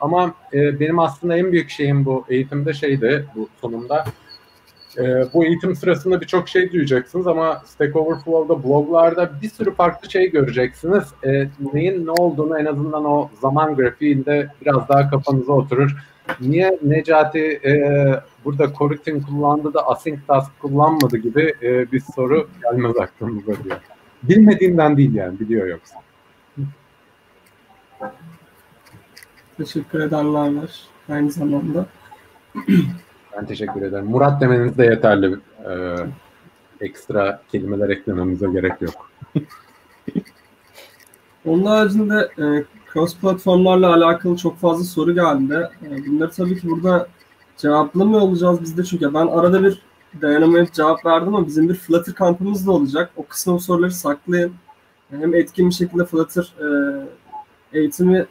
S3: ama e, benim aslında en büyük şeyim bu eğitimde şeydi bu sonunda. E, bu eğitim sırasında birçok şey duyacaksınız ama Stack Overflow'da bloglarda bir sürü farklı şey göreceksiniz. E, neyin ne olduğunu en azından o zaman grafiğinde biraz daha kafanıza oturur niye Necati e, burada coroutine kullandı da async task kullanmadı gibi e, bir soru gelmez aklımıza diyor. Bilmediğinden değil yani biliyor yoksa.
S1: Teşekkür edenler var aynı zamanda.
S3: Ben teşekkür ederim. Murat demeniz de yeterli. Ee, ekstra kelimeler eklememize gerek yok.
S1: Onun haricinde e, cross platformlarla alakalı çok fazla soru geldi. E, bunları tabii ki burada cevaplamıyor olacağız biz de çünkü ben arada bir dayanamayıp cevap verdim ama bizim bir Flutter kampımız da olacak. O kısmın soruları saklayın. Hem etkin bir şekilde Flutter e, eğitimi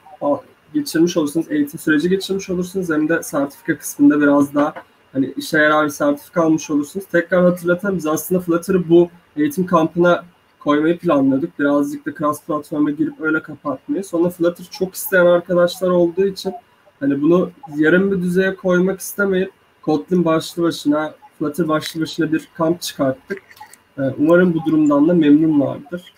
S1: geçirmiş olursunuz, eğitim süreci geçirmiş olursunuz hem de sertifika kısmında biraz daha hani işe yarar bir sertifika almış olursunuz. Tekrar hatırlatalım biz aslında Flutter'ı bu eğitim kampına koymayı planlıyorduk. Birazcık da cross platforma girip öyle kapatmayı. Sonra Flutter çok isteyen arkadaşlar olduğu için hani bunu yarım bir düzeye koymak istemeyip Kotlin başlı başına, Flutter başlı başına bir kamp çıkarttık. Ee, umarım bu durumdan da memnunlardır.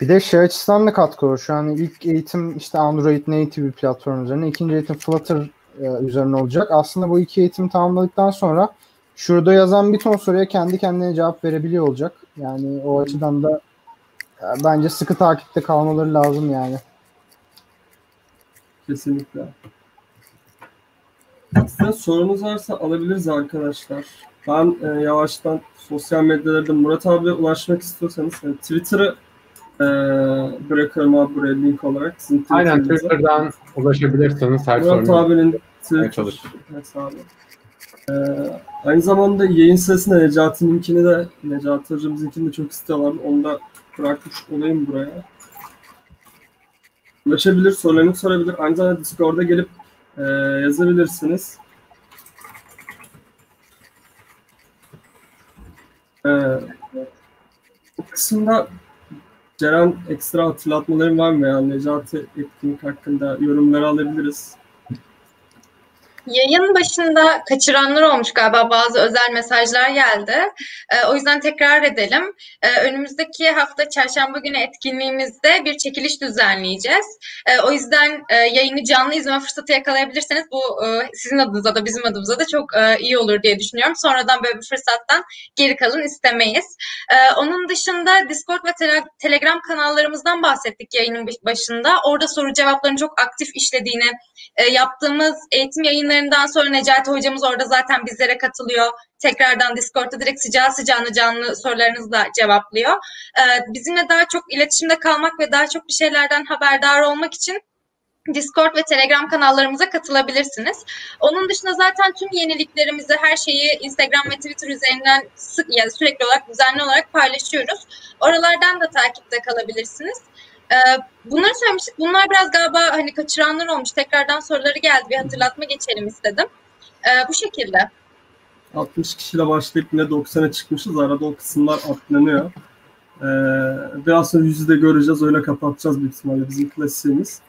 S4: Bir de şey açısından da katkı olur. Şu an ilk eğitim işte Android native bir platform üzerine. ikinci eğitim Flutter e, üzerine olacak. Aslında bu iki eğitimi tamamladıktan sonra şurada yazan bir ton soruya kendi kendine cevap verebiliyor olacak. Yani o açıdan da bence sıkı takipte kalmaları lazım yani.
S1: Kesinlikle. Size sorunuz varsa alabiliriz arkadaşlar. Ben e, yavaştan sosyal medyalarda Murat abiye ulaşmak istiyorsanız yani Twitter'ı e, bırakıyorum abi buraya link olarak.
S3: Sizin Aynen Twitter'dan ulaşabilirsiniz her
S1: Murat abinin Twitter hesabı. Ee, aynı zamanda yayın sırasında Necati'ninkini de Necati hocamızınkini de çok istiyorlar. Onu da bırakmış olayım buraya. Ulaşabilir, sorularını sorabilir. Aynı zamanda Discord'a gelip e, yazabilirsiniz. Ee, bu kısımda Ceren ekstra hatırlatmaların var mı? Yani Necati etkinlik hakkında yorumları alabiliriz.
S2: Yayın başında kaçıranlar olmuş galiba bazı özel mesajlar geldi. E, o yüzden tekrar edelim. E, önümüzdeki hafta çarşamba günü etkinliğimizde bir çekiliş düzenleyeceğiz. E, o yüzden e, yayını canlı izleme fırsatı yakalayabilirseniz bu e, sizin adınıza da bizim adımıza da çok e, iyi olur diye düşünüyorum. Sonradan böyle bir fırsattan geri kalın istemeyiz. E, onun dışında Discord ve tele, Telegram kanallarımızdan bahsettik yayının başında. Orada soru cevapların çok aktif işlediğini, e, yaptığımız eğitim yayınları yayınlarından sonra Necati hocamız orada zaten bizlere katılıyor. Tekrardan Discord'da direkt sıcağı sıcağına canlı sorularınızı da cevaplıyor. Ee, bizimle daha çok iletişimde kalmak ve daha çok bir şeylerden haberdar olmak için Discord ve Telegram kanallarımıza katılabilirsiniz. Onun dışında zaten tüm yeniliklerimizi, her şeyi Instagram ve Twitter üzerinden sık yani sürekli olarak düzenli olarak paylaşıyoruz. Oralardan da takipte kalabilirsiniz. Ee, bunları söylemiştik. Bunlar biraz galiba hani kaçıranlar olmuş. Tekrardan soruları geldi. Bir hatırlatma geçelim istedim. Ee, bu şekilde.
S1: 60 kişiyle başlayıp yine 90'a çıkmışız. Arada o kısımlar atlanıyor. Ee, biraz sonra yüzü de göreceğiz. Öyle kapatacağız büyük ihtimalle bizim klasiğimiz.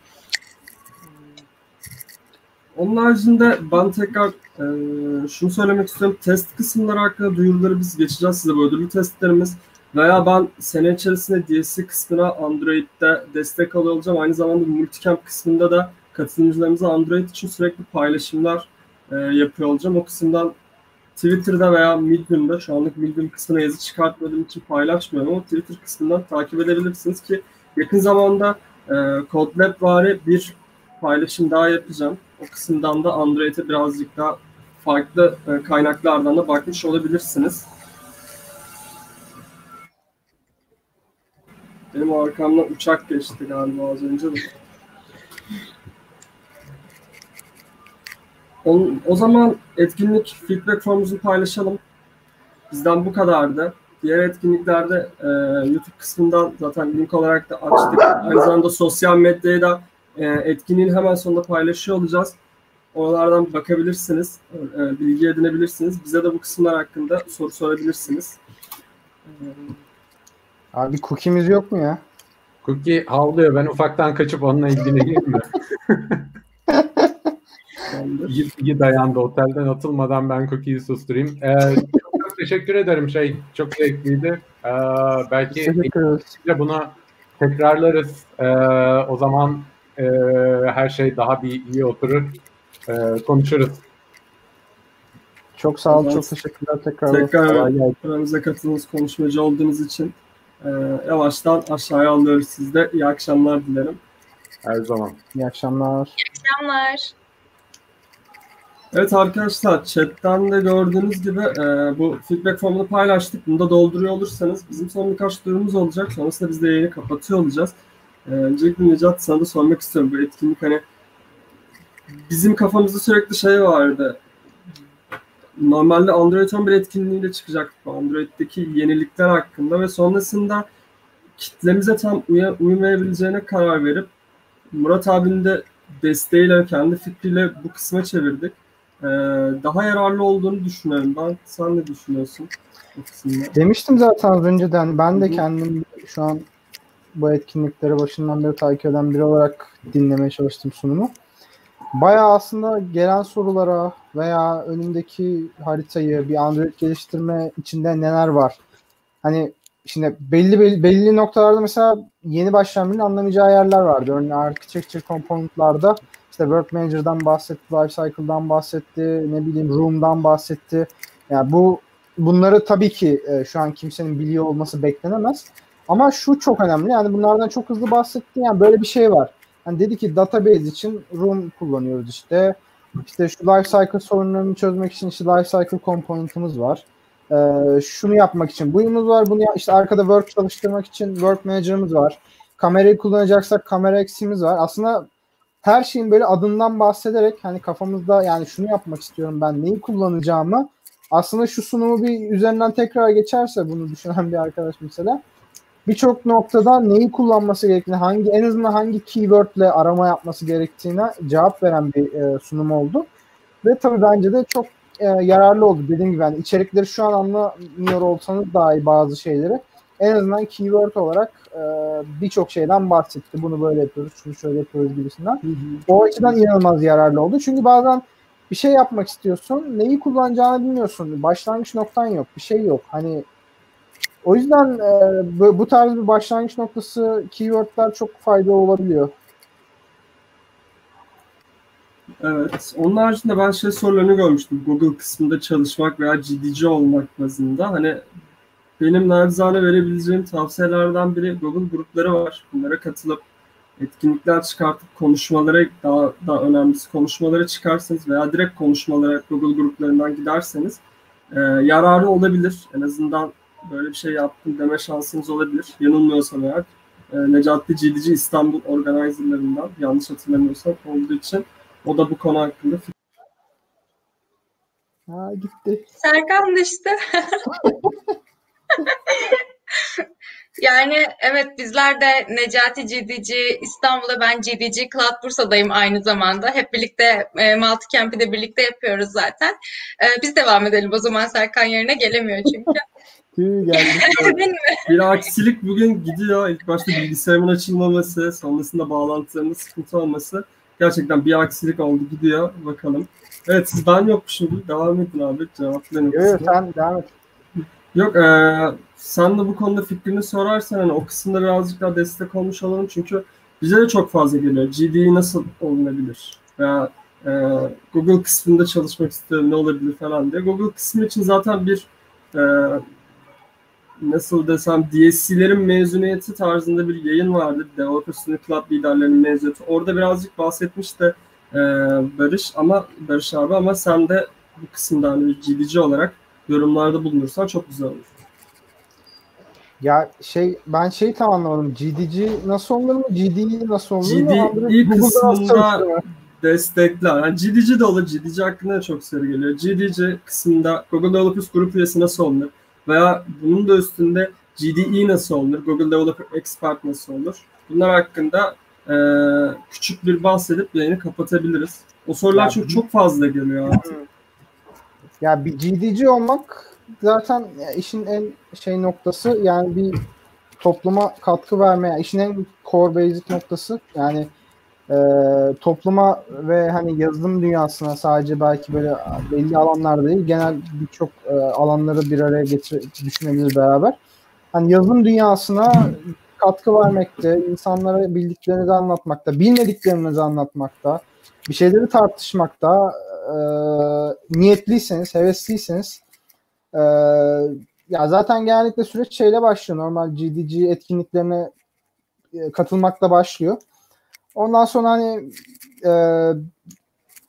S1: Onun haricinde ben tekrar e, şunu söylemek istiyorum. Test kısımları hakkında duyuruları biz geçeceğiz size bu ödüllü testlerimiz. Veya ben sene içerisinde DSC kısmına Android'de destek alıyor olacağım. Aynı zamanda Multicamp kısmında da katılımcılarımıza Android için sürekli paylaşımlar e, yapıyor olacağım. O kısımdan Twitter'da veya Medium'da şu anlık Medium kısmına yazı çıkartmadığım için paylaşmıyorum ama Twitter kısmından takip edebilirsiniz ki yakın zamanda e, CodeLab vari bir paylaşım daha yapacağım. O kısımdan da Android'e birazcık daha farklı e, kaynaklardan da bakmış olabilirsiniz. Benim arkamdan uçak geçti galiba az önce de. O, o zaman etkinlik feedback formumuzu paylaşalım. Bizden bu kadardı. Diğer etkinliklerde e, YouTube kısmından zaten link olarak da açtık. Aynı zamanda sosyal medyaya da e, etkinliğin hemen sonunda paylaşıyor olacağız. Oralardan bakabilirsiniz, e, bilgi edinebilirsiniz. Bize de bu kısımlar hakkında soru sorabilirsiniz.
S4: Abi cookie'miz yok mu ya?
S3: Cookie havlıyor. Ben ufaktan kaçıp onunla ilgileneyim mi? iyi, iyi dayandı. Otelden atılmadan ben Cookie'yi susturayım. Ee, çok, çok teşekkür ederim. Şey çok zevkliydi. Ee, belki buna tekrarlarız. Ee, o zaman e, her şey daha bir iyi oturur. Ee, konuşuruz.
S4: Çok sağ ol. Çok teşekkürler tekrar.
S1: Tekrar aramıza katıldığınız konuşmacı olduğunuz için e, yavaştan aşağıya alıyoruz sizde. İyi akşamlar dilerim.
S3: Her zaman.
S4: İyi akşamlar.
S2: İyi akşamlar.
S1: Evet arkadaşlar chatten de gördüğünüz gibi e, bu feedback formunu paylaştık. Bunu da dolduruyor olursanız bizim son birkaç durumumuz olacak. Sonrasında biz de yayını kapatıyor olacağız. E, öncelikle Necat sana da sormak istiyorum. Bu etkinlik hani bizim kafamızda sürekli şey vardı. Normalde Android 11 etkinliğiyle çıkacak bu Android'deki yenilikler hakkında ve sonrasında kitlemize tam uya, uymayabileceğine karar verip Murat abinin de desteğiyle, kendi fikriyle bu kısma çevirdik. Ee, daha yararlı olduğunu düşünüyorum. Ben sen ne düşünüyorsun?
S4: Demiştim zaten az önceden. Ben de kendim şu an bu etkinlikleri başından beri takip eden biri olarak dinlemeye çalıştım sunumu. Bayağı aslında gelen sorulara veya önümdeki haritayı bir Android geliştirme içinde neler var? Hani şimdi belli belli, belli noktalarda mesela yeni başlayan birinin anlamayacağı yerler vardı. Örneğin architecture komponentlarda işte Work Manager'dan bahsetti, Lifecycle'dan bahsetti, ne bileyim Room'dan bahsetti. Yani bu bunları tabii ki e, şu an kimsenin biliyor olması beklenemez. Ama şu çok önemli. Yani bunlardan çok hızlı bahsetti. Yani böyle bir şey var. Yani dedi ki database için Room kullanıyoruz işte. İşte şu lifecycle sorunlarını çözmek için işte lifecycle komponentimiz var. Ee, şunu yapmak için buyumuz var. Bunu işte arkada work çalıştırmak için work manager'ımız var. Kamerayı kullanacaksak kamera eksimiz var. Aslında her şeyin böyle adından bahsederek hani kafamızda yani şunu yapmak istiyorum ben neyi kullanacağımı aslında şu sunumu bir üzerinden tekrar geçerse bunu düşünen bir arkadaş mesela birçok noktada neyi kullanması gerektiğini, hangi en azından hangi keywordle arama yapması gerektiğine cevap veren bir e, sunum oldu. Ve tabii bence de çok e, yararlı oldu. Dediğim gibi yani içerikleri şu an anlamıyor olsanız dahi bazı şeyleri en azından keyword olarak e, birçok şeyden bahsetti. Bunu böyle yapıyoruz, şunu şöyle yapıyoruz gibisinden. Hı hı. O açıdan inanılmaz yararlı oldu. Çünkü bazen bir şey yapmak istiyorsun, neyi kullanacağını bilmiyorsun. Başlangıç noktan yok, bir şey yok. Hani o yüzden e, bu tarz bir başlangıç noktası keywordler çok faydalı olabiliyor.
S1: Evet. Onun haricinde ben şey sorularını görmüştüm. Google kısmında çalışmak veya ciddici olmak bazında. Hani benim narizane verebileceğim tavsiyelerden biri Google grupları var. Bunlara katılıp etkinlikler çıkartıp konuşmalara daha, daha önemlisi konuşmalara çıkarsanız veya direkt konuşmalara Google gruplarından giderseniz e, yararı olabilir. En azından böyle bir şey yaptım deme şansınız olabilir. Yanılmıyorsam eğer. e, Necati Cidici İstanbul organizerlarından yanlış hatırlamıyorsam olduğu için o da bu konu hakkında
S4: Ha gitti.
S2: Serkan da işte. Yani evet bizler de Necati Cidici İstanbul'da ben Cidici Cloud Bursa'dayım aynı zamanda. Hep birlikte e, Multicamp'i de birlikte yapıyoruz zaten. E, biz devam edelim o zaman Serkan yerine gelemiyor çünkü.
S4: Tüh geldi.
S2: Değil mi?
S1: bir aksilik bugün gidiyor. İlk başta bilgisayarımın açılmaması, sonrasında bağlantılarında sıkıntı olması. Gerçekten bir aksilik oldu gidiyor. Bakalım. Evet siz ben yokmuşum gibi devam edin abi cevaplayın.
S4: Yok yok sen devam et.
S1: Yok e, sen de bu konuda fikrini sorarsan hani o kısımda birazcık daha destek olmuş olalım çünkü bize de çok fazla geliyor. GDE nasıl olunabilir? Veya e, Google kısmında çalışmak istiyorum ne olabilir falan diye. Google kısmı için zaten bir e, nasıl desem DSC'lerin mezuniyeti tarzında bir yayın vardı. Developer Student Club liderlerinin mezuniyeti. Orada birazcık bahsetmiş de e, Barış ama Barış abi ama sen de bu kısımda hani bir GDC olarak yorumlarda bulunursan çok güzel olur.
S4: Ya şey ben şeyi tam anlamadım. GDG nasıl olunur mu? GDE nasıl olunur mu? Nasıl
S1: kısmında destekler. Yani GDC de olur. GDC hakkında da çok soru geliyor. GDC kısmında Google Developers grup üyesi nasıl olunur? Veya bunun da üstünde GDE nasıl olunur? Google Developer Expert nasıl olur? Bunlar hakkında e, küçük bir bahsedip yayını kapatabiliriz. O sorular çok çok fazla geliyor artık.
S4: Ya bir GDC olmak zaten işin en şey noktası yani bir topluma katkı vermeye işin en core basic noktası yani e, topluma ve hani yazılım dünyasına sadece belki böyle belli alanlar değil genel birçok e, alanları bir araya getir düşünebiliriz beraber. Hani yazılım dünyasına katkı vermekte, insanlara bildiklerinizi anlatmakta, bilmediklerinizi anlatmakta, bir şeyleri tartışmakta e, niyetliyseniz, hevesliyseniz e, ya zaten genellikle süreç şeyle başlıyor. Normal GDG etkinliklerine e, katılmakla başlıyor. Ondan sonra hani e,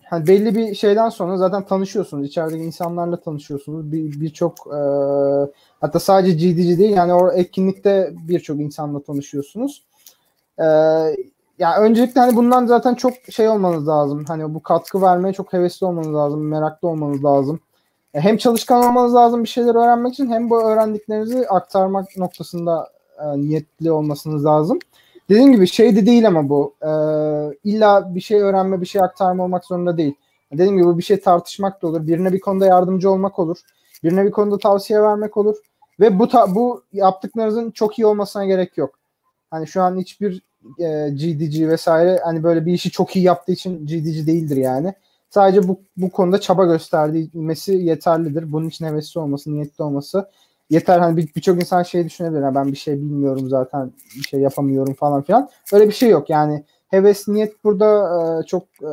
S4: hani belli bir şeyden sonra zaten tanışıyorsunuz. İçerideki insanlarla tanışıyorsunuz. Bir birçok e, hatta sadece GDG değil yani o etkinlikte birçok insanla tanışıyorsunuz. E, ya öncelikle hani bundan zaten çok şey olmanız lazım. Hani bu katkı vermeye çok hevesli olmanız lazım, meraklı olmanız lazım. E, Hem çalışkan olmanız lazım bir şeyler öğrenmek için hem bu öğrendiklerinizi aktarmak noktasında e, niyetli olmasınız lazım. Dediğim gibi şey de değil ama bu. E, illa bir şey öğrenme, bir şey aktarma olmak zorunda değil. Dediğim gibi bu bir şey tartışmak da olur. Birine bir konuda yardımcı olmak olur. Birine bir konuda tavsiye vermek olur. Ve bu ta- bu yaptıklarınızın çok iyi olmasına gerek yok. Hani şu an hiçbir e, GDG vesaire hani böyle bir işi çok iyi yaptığı için GDG değildir yani. Sadece bu, bu konuda çaba göstermesi yeterlidir. Bunun için hevesli olması, niyetli olması yeter. Hani bir- birçok insan şey düşünebilir. "Ha, ben bir şey bilmiyorum zaten bir şey yapamıyorum falan filan. Öyle bir şey yok. Yani heves, niyet burada e, çok e,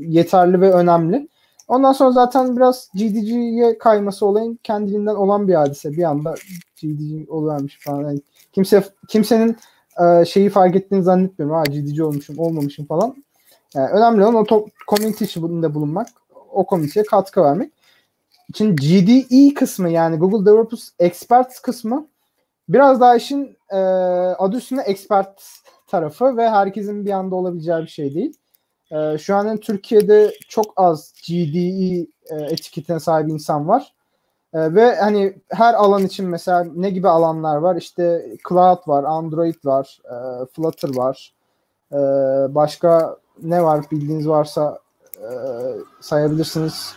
S4: yeterli ve önemli. Ondan sonra zaten biraz GDG'ye kayması olayın kendiliğinden olan bir hadise. Bir anda GDG oluvermiş falan. Yani kimse kimsenin e, şeyi fark ettiğini zannetmiyorum. Ha GDG olmuşum, olmamışım falan. Yani önemli olan o to- community içinde bulunmak, o komüniteye katkı vermek. Şimdi GDE kısmı yani Google Developers Experts kısmı biraz daha işin e, adı üstünde expert tarafı ve herkesin bir anda olabileceği bir şey değil. E, şu an Türkiye'de çok az GDE e, etiketine sahip insan var. E, ve hani her alan için mesela ne gibi alanlar var? İşte Cloud var, Android var, e, Flutter var. E, başka ne var bildiğiniz varsa e, sayabilirsiniz.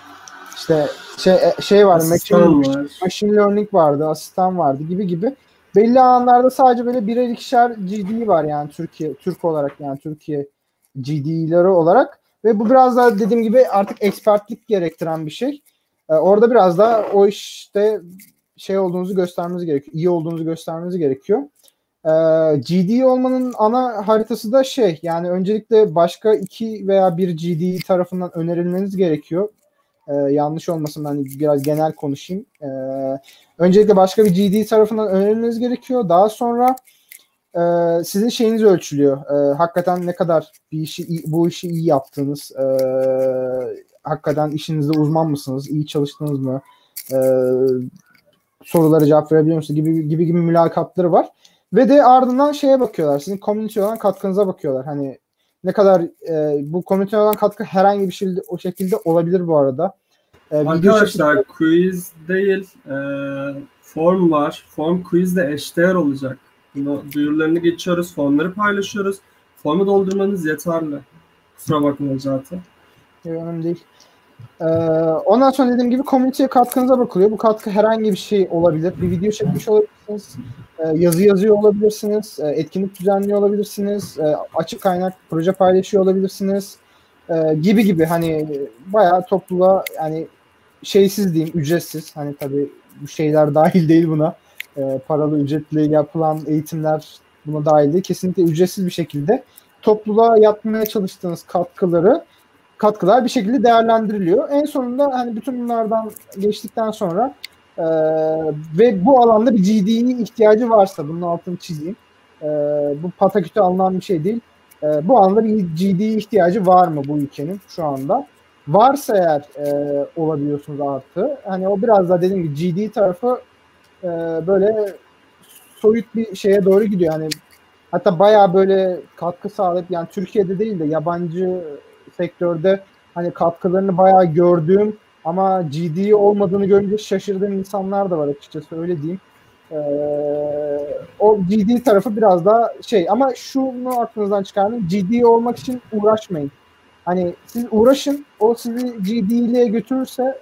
S4: İşte şey şey var, machine,
S1: var.
S4: machine learning vardı, asistan vardı gibi gibi. Belli alanlarda sadece böyle birer ikişer GD var yani Türkiye, Türk olarak yani Türkiye GD'leri olarak ve bu biraz daha dediğim gibi artık expertlik gerektiren bir şey. Ee, orada biraz daha o işte şey olduğunuzu göstermeniz gerekiyor. iyi olduğunuzu göstermeniz gerekiyor. Ee, GD olmanın ana haritası da şey yani öncelikle başka iki veya bir GD tarafından önerilmeniz gerekiyor. Ee, yanlış olmasın ben biraz genel konuşayım. Ee, öncelikle başka bir GD tarafından önerilmeniz gerekiyor. Daha sonra e, sizin şeyiniz ölçülüyor. E, hakikaten ne kadar bir işi bu işi iyi yaptığınız, e, hakikaten işinizde uzman mısınız, iyi çalıştınız mı, e, sorulara cevap verebiliyor musunuz gibi gibi gibi mülakatları var. Ve de ardından şeye bakıyorlar. Sizin community olan katkınıza bakıyorlar. Hani ne kadar e, bu community olan katkı herhangi bir şekilde o şekilde olabilir bu arada.
S1: E, Arkadaşlar şekilde... quiz değil e, form var. Form quizle eşdeğer olacak. Bunu duyurularını geçiyoruz. Formları paylaşıyoruz. Formu doldurmanız yeterli. Kusura bakmayın zaten.
S4: Önemli değil. Ee, ondan sonra dediğim gibi komüniteye katkınıza bakılıyor. Bu katkı herhangi bir şey olabilir. Bir video çekmiş olabilirsiniz. E, yazı yazıyor olabilirsiniz. E, etkinlik düzenliyor olabilirsiniz. E, açık kaynak proje paylaşıyor olabilirsiniz. Gibi gibi hani bayağı topluluğa yani şeysiz diyeyim ücretsiz. Hani tabii bu şeyler dahil değil buna. Paralı ücretli yapılan eğitimler buna dahil değil. Kesinlikle ücretsiz bir şekilde topluluğa yapmaya çalıştığınız katkıları katkılar bir şekilde değerlendiriliyor. En sonunda hani bütün bunlardan geçtikten sonra e, ve bu alanda bir GD'nin ihtiyacı varsa bunun altını çizeyim. E, bu pataküte alınan bir şey değil. E, bu alanda bir GD ihtiyacı var mı bu ülkenin şu anda? Varsa eğer e, olabiliyorsunuz artı. Hani o biraz da dediğim gibi GD tarafı e, böyle soyut bir şeye doğru gidiyor. Hani hatta bayağı böyle katkı sağlayıp yani Türkiye'de değil de yabancı sektörde hani katkılarını bayağı gördüğüm ama GD olmadığını görünce şaşırdığım insanlar da var açıkçası öyle diyeyim. Ee, o GD tarafı biraz daha şey ama şunu aklınızdan çıkarmayın. GD olmak için uğraşmayın. Hani siz uğraşın o sizi GD'liğe götürürse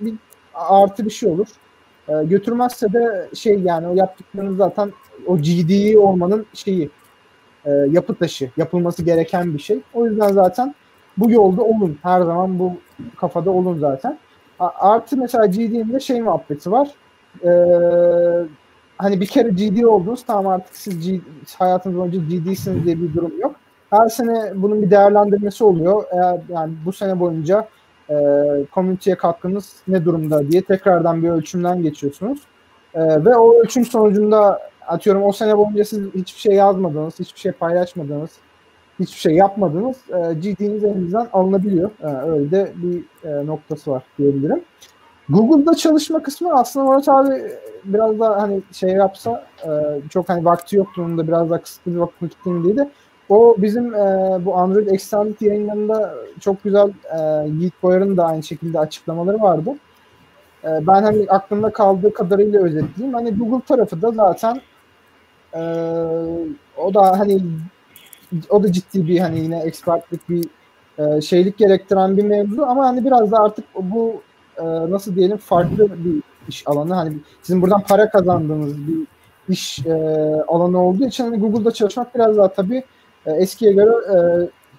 S4: bir artı bir şey olur. Ee, götürmezse de şey yani o yaptıklarınız zaten o GD olmanın şeyi e, yapı taşı yapılması gereken bir şey. O yüzden zaten bu yolda olun. Her zaman bu kafada olun zaten. Artı mesela GD'nin şey muhabbeti var. Ee, hani bir kere GD oldunuz tamam artık siz G, hayatınız boyunca GD'siniz diye bir durum yok. Her sene bunun bir değerlendirmesi oluyor. Eğer yani bu sene boyunca e, community'ye katkınız ne durumda diye tekrardan bir ölçümden geçiyorsunuz. E, ve o ölçüm sonucunda atıyorum o sene boyunca siz hiçbir şey yazmadınız, hiçbir şey paylaşmadınız, hiçbir şey yapmadınız. E, GD'niz elinizden alınabiliyor. E, öyle de bir e, noktası var diyebilirim. Google'da çalışma kısmı aslında Murat abi biraz da hani şey yapsa e, çok hani vakti yoktu onun da biraz daha kısıtlı bir vakit gittiğindeydi. O bizim e, bu Android Extended yayınlarında çok güzel e, Yiğit Boyar'ın da aynı şekilde açıklamaları vardı. E, ben hani aklımda kaldığı kadarıyla özetleyeyim. Hani Google tarafı da zaten e, o da hani o da ciddi bir hani yine expertlik bir e, şeylik gerektiren bir mevzu ama hani biraz da artık bu e, nasıl diyelim farklı bir iş alanı hani sizin buradan para kazandığınız bir iş e, alanı olduğu için hani Google'da çalışmak biraz daha tabii e, eskiye göre e,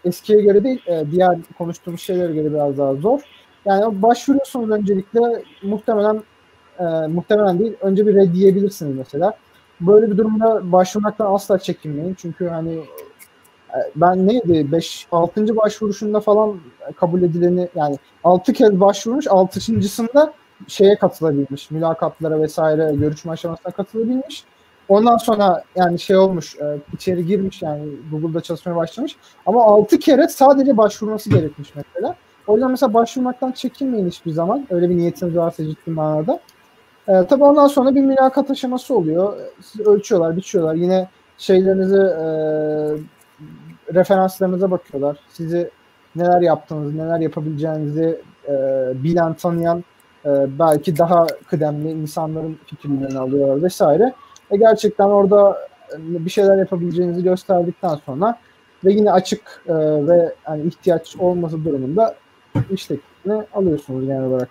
S4: eskiye göre değil e, diğer konuştuğumuz şeylere göre biraz daha zor. Yani başvuruyorsunuz öncelikle muhtemelen e, muhtemelen değil önce bir red diyebilirsiniz mesela. Böyle bir durumda başvurmaktan asla çekinmeyin. Çünkü hani ben neydi 5 6. başvuruşunda falan kabul edileni yani 6 kez başvurmuş 6.sında şeye katılabilmiş. Mülakatlara vesaire görüşme aşamasına katılabilmiş. Ondan sonra yani şey olmuş e, içeri girmiş yani Google'da çalışmaya başlamış. Ama 6 kere sadece başvurması gerekmiş mesela. O yüzden mesela başvurmaktan çekinmeyin hiçbir zaman. Öyle bir niyetiniz varsa ciddi manada. E, tabii ondan sonra bir mülakat aşaması oluyor. Sizi ölçüyorlar, biçiyorlar. Yine şeylerinizi e, referanslarınıza bakıyorlar. Sizi neler yaptığınızı, neler yapabileceğinizi e, bilen, tanıyan e, belki daha kıdemli insanların fikirlerini alıyorlar vesaire. Ve gerçekten orada e, bir şeyler yapabileceğinizi gösterdikten sonra ve yine açık e, ve yani ihtiyaç olması durumunda iş teklifini alıyorsunuz genel olarak.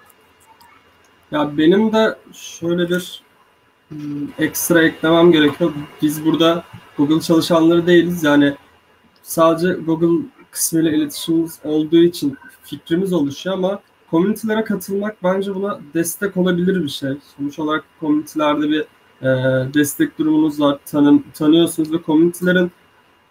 S1: Ya benim de şöyle bir hmm, ekstra eklemem gerekiyor. Biz burada Google çalışanları değiliz. Yani sadece Google kısmıyla iletişimimiz olduğu için fikrimiz oluşuyor ama komünitelere katılmak bence buna destek olabilir bir şey. Sonuç olarak komünitelerde bir e, destek durumunuz var, tanı, tanıyorsunuz ve komünitelerin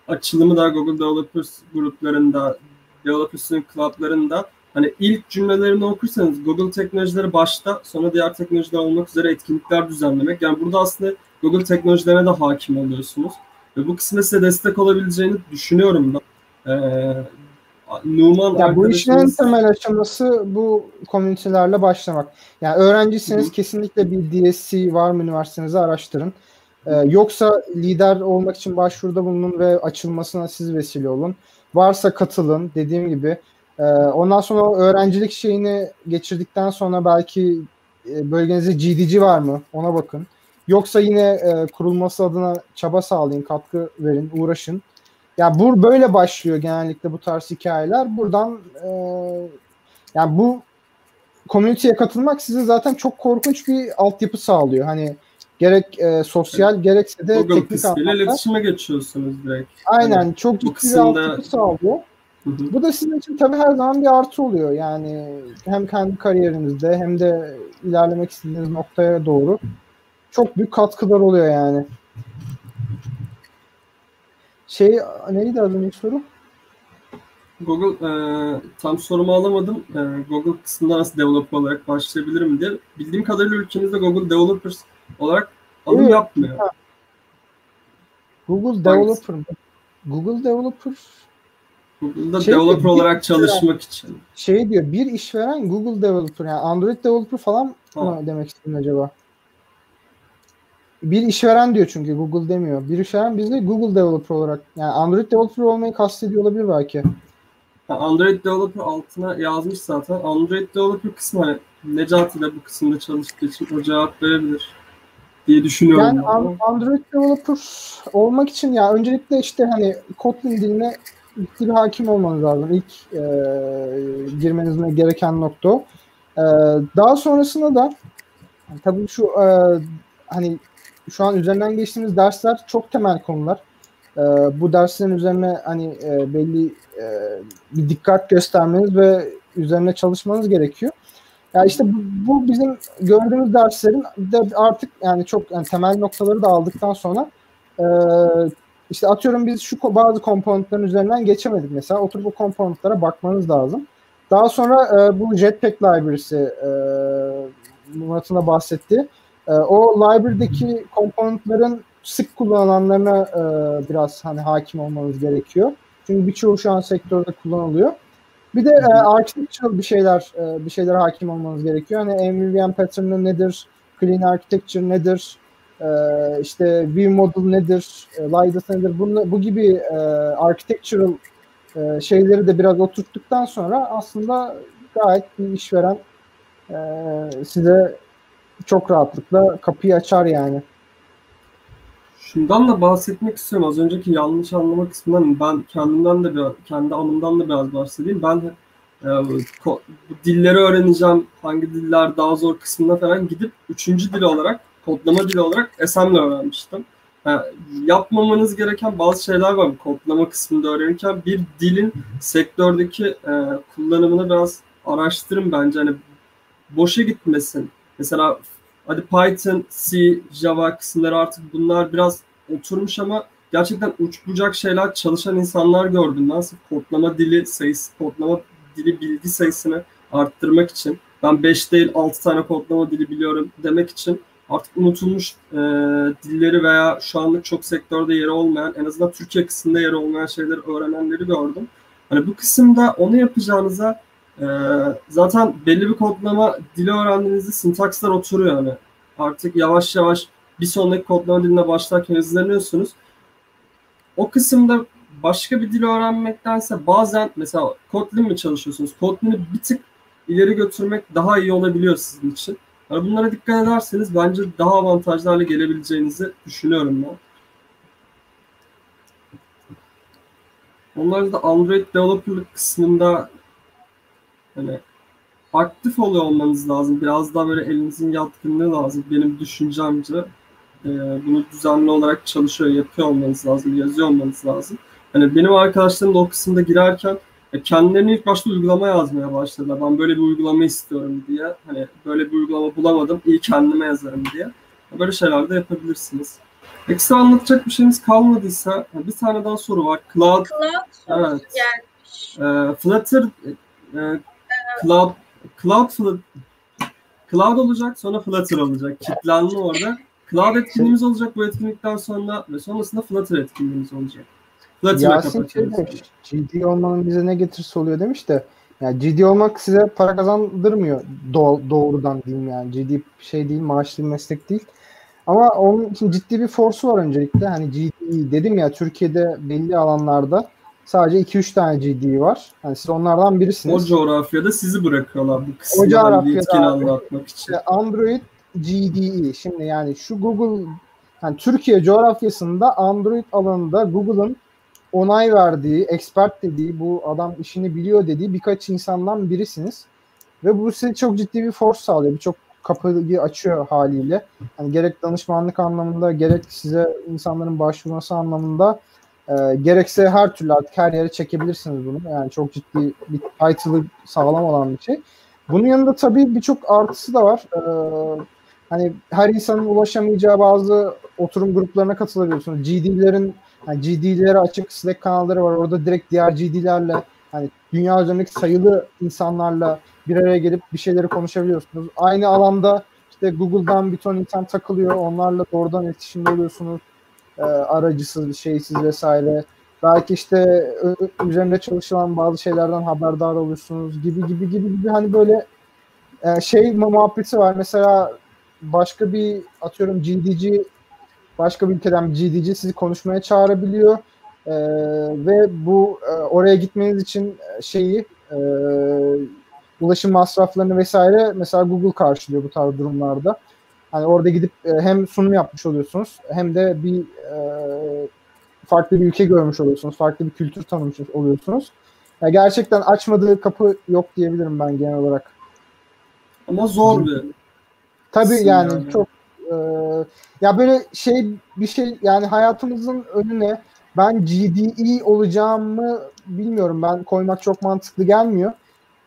S1: açılımı da Google Developers gruplarında, Developers Club'larında hani ilk cümlelerini okursanız Google teknolojileri başta sonra diğer teknolojiler olmak üzere etkinlikler düzenlemek. Yani burada aslında Google teknolojilerine de hakim oluyorsunuz. Ve bu kısmı size destek olabileceğini düşünüyorum ben. Ee,
S4: Numan ya bu işin en temel aşaması bu komünitelerle başlamak. Yani öğrenciyseniz Hı. kesinlikle bir DSC var mı üniversitenize araştırın. Ee, yoksa lider olmak için başvuruda bulunun ve açılmasına siz vesile olun. Varsa katılın dediğim gibi. Ee, ondan sonra öğrencilik şeyini geçirdikten sonra belki e, bölgenizde GDG var mı? Ona bakın. Yoksa yine e, kurulması adına çaba sağlayın, katkı verin, uğraşın. Ya yani bu böyle başlıyor genellikle bu tarz hikayeler. Buradan e, yani bu community'ye katılmak size zaten çok korkunç bir altyapı sağlıyor. Hani gerek e, sosyal gerekse de
S1: Google
S4: teknik anlamda.
S1: iletişime geçiyorsunuz direkt.
S4: Aynen
S1: Yani
S4: çok ciddi
S1: kısımda-
S4: bir altyapı sağlıyor.
S1: Hı hı.
S4: Bu da sizin için tabii her zaman bir artı oluyor. Yani hem kendi kariyerinizde hem de ilerlemek istediğiniz noktaya doğru çok büyük katkılar oluyor yani. Şey neydi az önceki soru?
S1: Google e, tam sorumu alamadım. E, Google kısmında nasıl developer olarak başlayabilirim diye. Bildiğim kadarıyla ülkemizde Google Developers olarak alım
S4: Evet.
S1: yapmıyor.
S4: Google
S1: Hangisi?
S4: Developer mı? Google Developer
S1: Google'da
S4: Şey,
S1: developer
S4: bir-
S1: olarak çalışmak için.
S4: şey diyor bir işveren Google Developer yani Android Developer falan
S1: Ha.
S4: mı demek istedin acaba? Bir işveren diyor çünkü Google demiyor. Bir işveren bizde Google Developer olarak yani Android Developer olmayı kastediyor olabilir belki.
S1: Android Developer altına yazmış zaten. Android Developer kısmı hani Necati de bu kısımda çalıştığı için o cevap verebilir diye düşünüyorum.
S4: Yani. An- Android Developer olmak için ya öncelikle işte hani Kotlin diline bir hakim olmanız lazım. İlk e, girmeniz gereken nokta o. E, daha sonrasında da tabii şu e, hani şu an üzerinden geçtiğimiz dersler çok temel konular. E, bu derslerin üzerine hani e, belli e, bir dikkat göstermeniz ve üzerine çalışmanız gerekiyor. Ya işte bu, bu bizim gördüğümüz derslerin de artık yani çok yani temel noktaları da aldıktan sonra e, işte atıyorum biz şu bazı komponentlerin üzerinden geçemedik mesela. Oturup o komponentlere bakmanız lazım. Daha sonra e, bu Jetpack library'si e, Murat'ın da bahsetti. E, o library'deki komponentlerin sık kullanılanlarına e, biraz hani hakim olmanız gerekiyor. Çünkü birçoğu şu an sektörde kullanılıyor. Bir de e, architectural bir şeyler e, bir şeyler hakim olmanız gerekiyor. Hani MVVM pattern'ı nedir? Clean architecture nedir? E, işte view model nedir? E, LiDAR nedir? Bunu, bu gibi e, architectural e, şeyleri de biraz oturttuktan sonra aslında gayet bir işveren e, size çok rahatlıkla kapıyı açar yani.
S1: Şundan da bahsetmek istiyorum. Az önceki yanlış anlama kısmından ben kendimden de biraz, kendi anımdan da biraz bahsedeyim. Ben e, ko- dilleri öğreneceğim, hangi diller daha zor kısmına falan gidip üçüncü dil olarak, kodlama dili olarak assembly öğrenmiştim. Ha, yapmamanız gereken bazı şeyler var kodlama kısmında öğrenirken. Bir dilin sektördeki e, kullanımını biraz araştırın bence. Hani boşa gitmesin. Mesela hadi Python, C, Java kısımları artık bunlar biraz oturmuş ama gerçekten uç bucak şeyler çalışan insanlar gördüm. Nasıl kodlama dili sayısı, kodlama dili bilgi sayısını arttırmak için ben 5 değil 6 tane kodlama dili biliyorum demek için artık unutulmuş e, dilleri veya şu anlık çok sektörde yeri olmayan en azından Türkiye kısmında yeri olmayan şeyleri öğrenenleri gördüm. Hani bu kısımda onu yapacağınıza e, zaten belli bir kodlama dili öğrendiğinizde sintakslar oturuyor hani. Artık yavaş yavaş bir sonraki kodlama diline başlarken hızlanıyorsunuz. O kısımda başka bir dil öğrenmektense bazen mesela Kotlin mi çalışıyorsunuz? Kotlin'i bir tık ileri götürmek daha iyi olabiliyor sizin için. Yani bunlara dikkat ederseniz bence daha avantajlı hale gelebileceğinizi düşünüyorum ben. Onlarda da Android developerlık kısmında hani aktif oluyor olmanız lazım. Biraz daha böyle elinizin yatkınlığı lazım. Benim düşüncemce e, bunu düzenli olarak çalışıyor, yapıyor olmanız lazım, yazıyor olmanız lazım. Hani benim arkadaşlarım da o kısımda girerken e, kendilerini ilk başta uygulama yazmaya başladılar. Ben böyle bir uygulama istiyorum diye. Hani böyle bir uygulama bulamadım, iyi kendime yazarım diye. Böyle şeyler de yapabilirsiniz. Ekstra anlatacak bir şeyimiz kalmadıysa bir tane daha soru var. Cloud,
S2: Cloud
S1: evet.
S2: yani
S1: E, Flutter, e, Cloud, Cloud, Flut- Cloud olacak, sonra Flutter olacak. Kitlenme orada. Cloud etkinliğimiz olacak bu etkinlikten sonra ve sonrasında Flutter etkinliğimiz olacak.
S4: Yasin şey demiş, GD olmanın bize ne getirisi oluyor demiş de yani GD olmak size para kazandırmıyor Do- doğrudan diyeyim yani. GD şey değil, maaşlı bir meslek değil. Ama onun için ciddi bir forsu var öncelikle. Hani GDE dedim ya Türkiye'de belli alanlarda sadece 2-3 tane GDE var. Hani siz onlardan birisiniz.
S1: O coğrafyada sizi bırakıyorlar bu kısımda yetkini anlatmak için.
S4: Android GDE. Şimdi yani şu Google yani Türkiye coğrafyasında Android alanında Google'ın onay verdiği, expert dediği, bu adam işini biliyor dediği birkaç insandan birisiniz. Ve bu size çok ciddi bir force sağlıyor. Birçok kapıyı açıyor haliyle. Yani gerek danışmanlık anlamında, gerek size insanların başvurması anlamında e, gerekse her türlü artık her yere çekebilirsiniz bunu. Yani çok ciddi bir title'ı sağlam olan bir şey. Bunun yanında tabii birçok artısı da var. E, hani her insanın ulaşamayacağı bazı oturum gruplarına katılabiliyorsunuz. GD'lerin yani GD'lere açık Slack kanalları var. Orada direkt diğer GD'lerle hani dünya üzerindeki sayılı insanlarla bir araya gelip bir şeyleri konuşabiliyorsunuz. Aynı alanda işte Google'dan bir ton insan takılıyor. Onlarla doğrudan iletişimde oluyorsunuz. E, aracısız, şeysiz vesaire. Belki işte üzerinde çalışılan bazı şeylerden haberdar oluyorsunuz gibi gibi gibi gibi hani böyle e, şey muhabbeti var. Mesela başka bir atıyorum GDC başka bir ülkeden bir GDC sizi konuşmaya çağırabiliyor. E, ve bu e, oraya gitmeniz için şeyi e, ulaşım masraflarını vesaire mesela Google karşılıyor bu tarz durumlarda. Hani orada gidip e, hem sunum yapmış oluyorsunuz hem de bir e, farklı bir ülke görmüş oluyorsunuz. Farklı bir kültür tanımış oluyorsunuz. Yani gerçekten açmadığı kapı yok diyebilirim ben genel olarak.
S1: Ama zor bir.
S4: Tabii yani, yani çok e, ya böyle şey bir şey yani hayatımızın önüne ben GDE olacağımı bilmiyorum. Ben koymak çok mantıklı gelmiyor.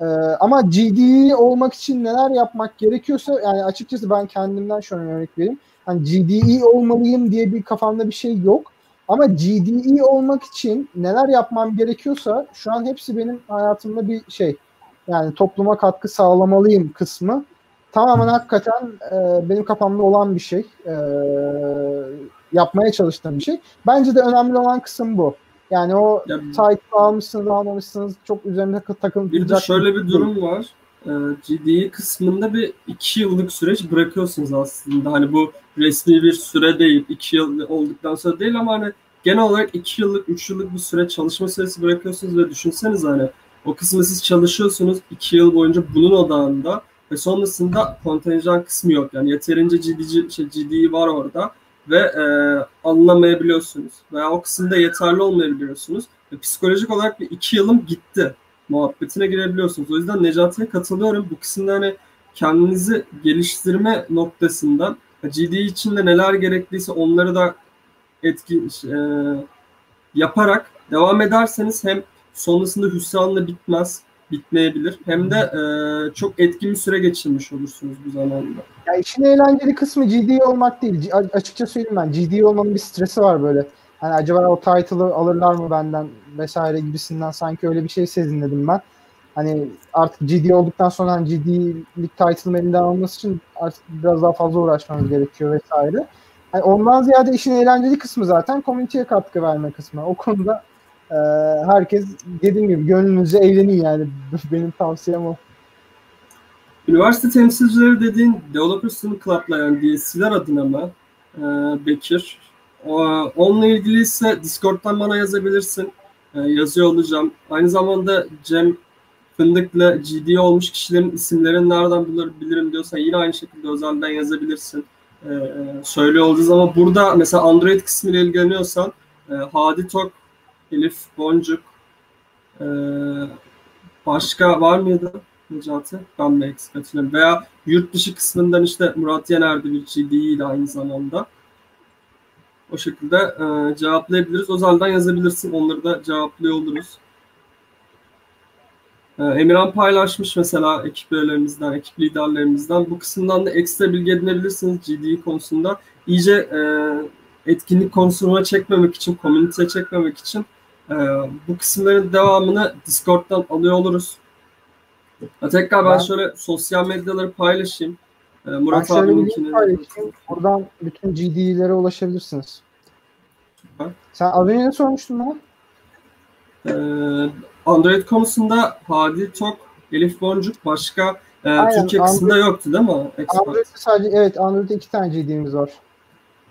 S4: Ee, ama GDE olmak için neler yapmak gerekiyorsa yani açıkçası ben kendimden şu an örnek vereyim. Hani GDE olmalıyım diye bir kafamda bir şey yok. Ama GDE olmak için neler yapmam gerekiyorsa şu an hepsi benim hayatımda bir şey. Yani topluma katkı sağlamalıyım kısmı. Tamamen hakikaten e, benim kafamda olan bir şey. E, yapmaya çalıştığım bir şey. Bence de önemli olan kısım bu. Yani o ya, title almışsınız almamışsınız çok üzerine takım.
S1: Bir de şöyle bir durum var. E, GDE kısmında bir iki yıllık süreç bırakıyorsunuz aslında. Hani bu resmi bir süre değil. iki yıl olduktan sonra değil ama hani genel olarak iki yıllık, üç yıllık bir süre çalışma süresi bırakıyorsunuz ve düşünseniz hani o kısmı siz çalışıyorsunuz iki yıl boyunca bunun odağında ve sonrasında kontenjan kısmı yok. Yani yeterince GDG, şey, GDE var orada ve e, anlamayabiliyorsunuz. Veya o kısımda yeterli olmayabiliyorsunuz. Ve psikolojik olarak bir iki yılım gitti muhabbetine girebiliyorsunuz. O yüzden Necati'ye katılıyorum. Bu kısımda hani kendinizi geliştirme noktasında GD içinde neler gerekliyse onları da etki e, yaparak devam ederseniz hem sonrasında hüsranla bitmez bitmeyebilir. Hem de e, çok etkin bir süre geçirmiş olursunuz bu zamanda.
S4: Ya işin eğlenceli kısmı GD olmak değil. A- açıkça söyleyeyim ben. GD olmanın bir stresi var böyle. Hani acaba o title'ı alırlar mı benden vesaire gibisinden sanki öyle bir şey sezinledim ben. Hani artık GD olduktan sonra hani GD'lik title'ın elinden alması için artık biraz daha fazla uğraşmamız gerekiyor vesaire. Yani ondan ziyade işin eğlenceli kısmı zaten komüniteye katkı verme kısmı. O konuda e, herkes dediğim gibi gönlünüzce eğlenin yani. Benim tavsiyem o.
S1: Üniversite temsilcileri dediğin Developer Student Club'la yani DSC'ler adına mı e, Bekir? O, onunla ilgili ise Discord'dan bana yazabilirsin. E, yazıyor olacağım. Aynı zamanda Cem Fındık'la GD olmuş kişilerin isimlerini nereden bulabilirim diyorsan yine aynı şekilde özelden yazabilirsin. E, söylüyor olacağız ama burada mesela Android kısmıyla ilgileniyorsan e, Hadi Tok Elif Boncuk. Ee, başka var mıydı Necati? Ben mi eksik. Veya yurt dışı kısmından işte Murat Yener'de bir GD'ydi aynı zamanda. O şekilde e, cevaplayabiliriz. Özelden yazabilirsin. Onları da cevaplıyor oluruz. E, Emirhan paylaşmış mesela ekip üyelerimizden, ekip liderlerimizden. Bu kısımdan da ekstra bilgi edinebilirsiniz GD konusunda. İyice e, etkinlik konusuna çekmemek için, komüniteye çekmemek için ee, bu kısımların devamını Discord'dan alıyor oluruz. tekrar ben, ben şöyle sosyal medyaları paylaşayım.
S4: Ee, Murat abinin linkini. Buradan bütün GD'lere ulaşabilirsiniz. Süper. Sen az önce ne sormuştun bana?
S1: Ee, Android konusunda Hadi Tok, Elif Boncuk başka e, Aynen, Türkiye Android, kısmında yoktu değil mi?
S4: Android'de sadece evet Android'de iki tane GD'miz var.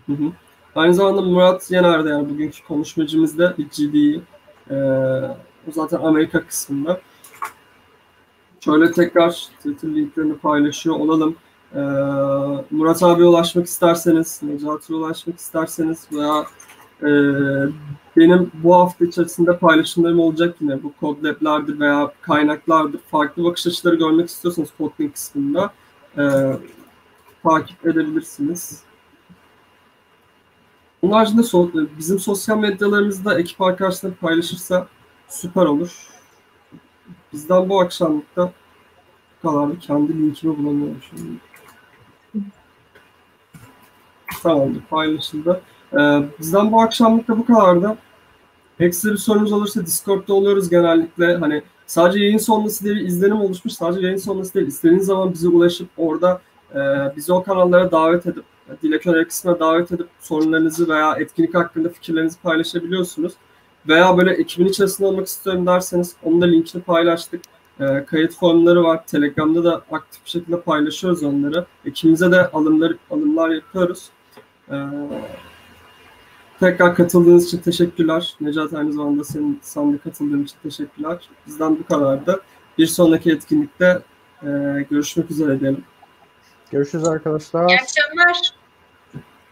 S1: Hı hı. Aynı zamanda Murat Yener de yani bugünkü konuşmacımız da GD'yi e, o zaten Amerika kısmında. Şöyle tekrar Twitter linklerini paylaşıyor olalım. Ee, Murat abi ulaşmak isterseniz, Necati'ye ulaşmak isterseniz veya e, benim bu hafta içerisinde paylaşımlarım olacak yine. Bu kod lab'lerdir veya kaynaklardır. Farklı bakış açıları görmek istiyorsanız Kotlin kısmında e, takip edebilirsiniz. Bunun haricinde so bizim sosyal medyalarımızda ekip arkadaşları paylaşırsa süper olur. Bizden bu akşamlıkta bu kadardı. Kendi linkimi bulamıyorum şimdi. Tamamdır paylaşıldı. Ee, bizden bu akşamlıkta bu kadardı. Ekstra bir sorunuz olursa Discord'da oluyoruz genellikle. Hani sadece yayın sonrası diye bir izlenim oluşmuş. Sadece yayın sonrası değil. İstediğiniz zaman bize ulaşıp orada e, bizi o kanallara davet edip Dilek Öneri kısmına davet edip sorunlarınızı veya etkinlik hakkında fikirlerinizi paylaşabiliyorsunuz. Veya böyle ekibin içerisinde olmak istiyorum derseniz onun da linkini paylaştık. E, kayıt formları var. Telegram'da da aktif bir şekilde paylaşıyoruz onları. Ekibimize de alımlar, alımlar yapıyoruz. E, tekrar katıldığınız için teşekkürler. Necat aynı zamanda senin sen de katıldığın için teşekkürler. Bizden bu kadardı. Bir sonraki etkinlikte e, görüşmek üzere diyelim.
S4: Görüşürüz arkadaşlar.
S2: İyi akşamlar.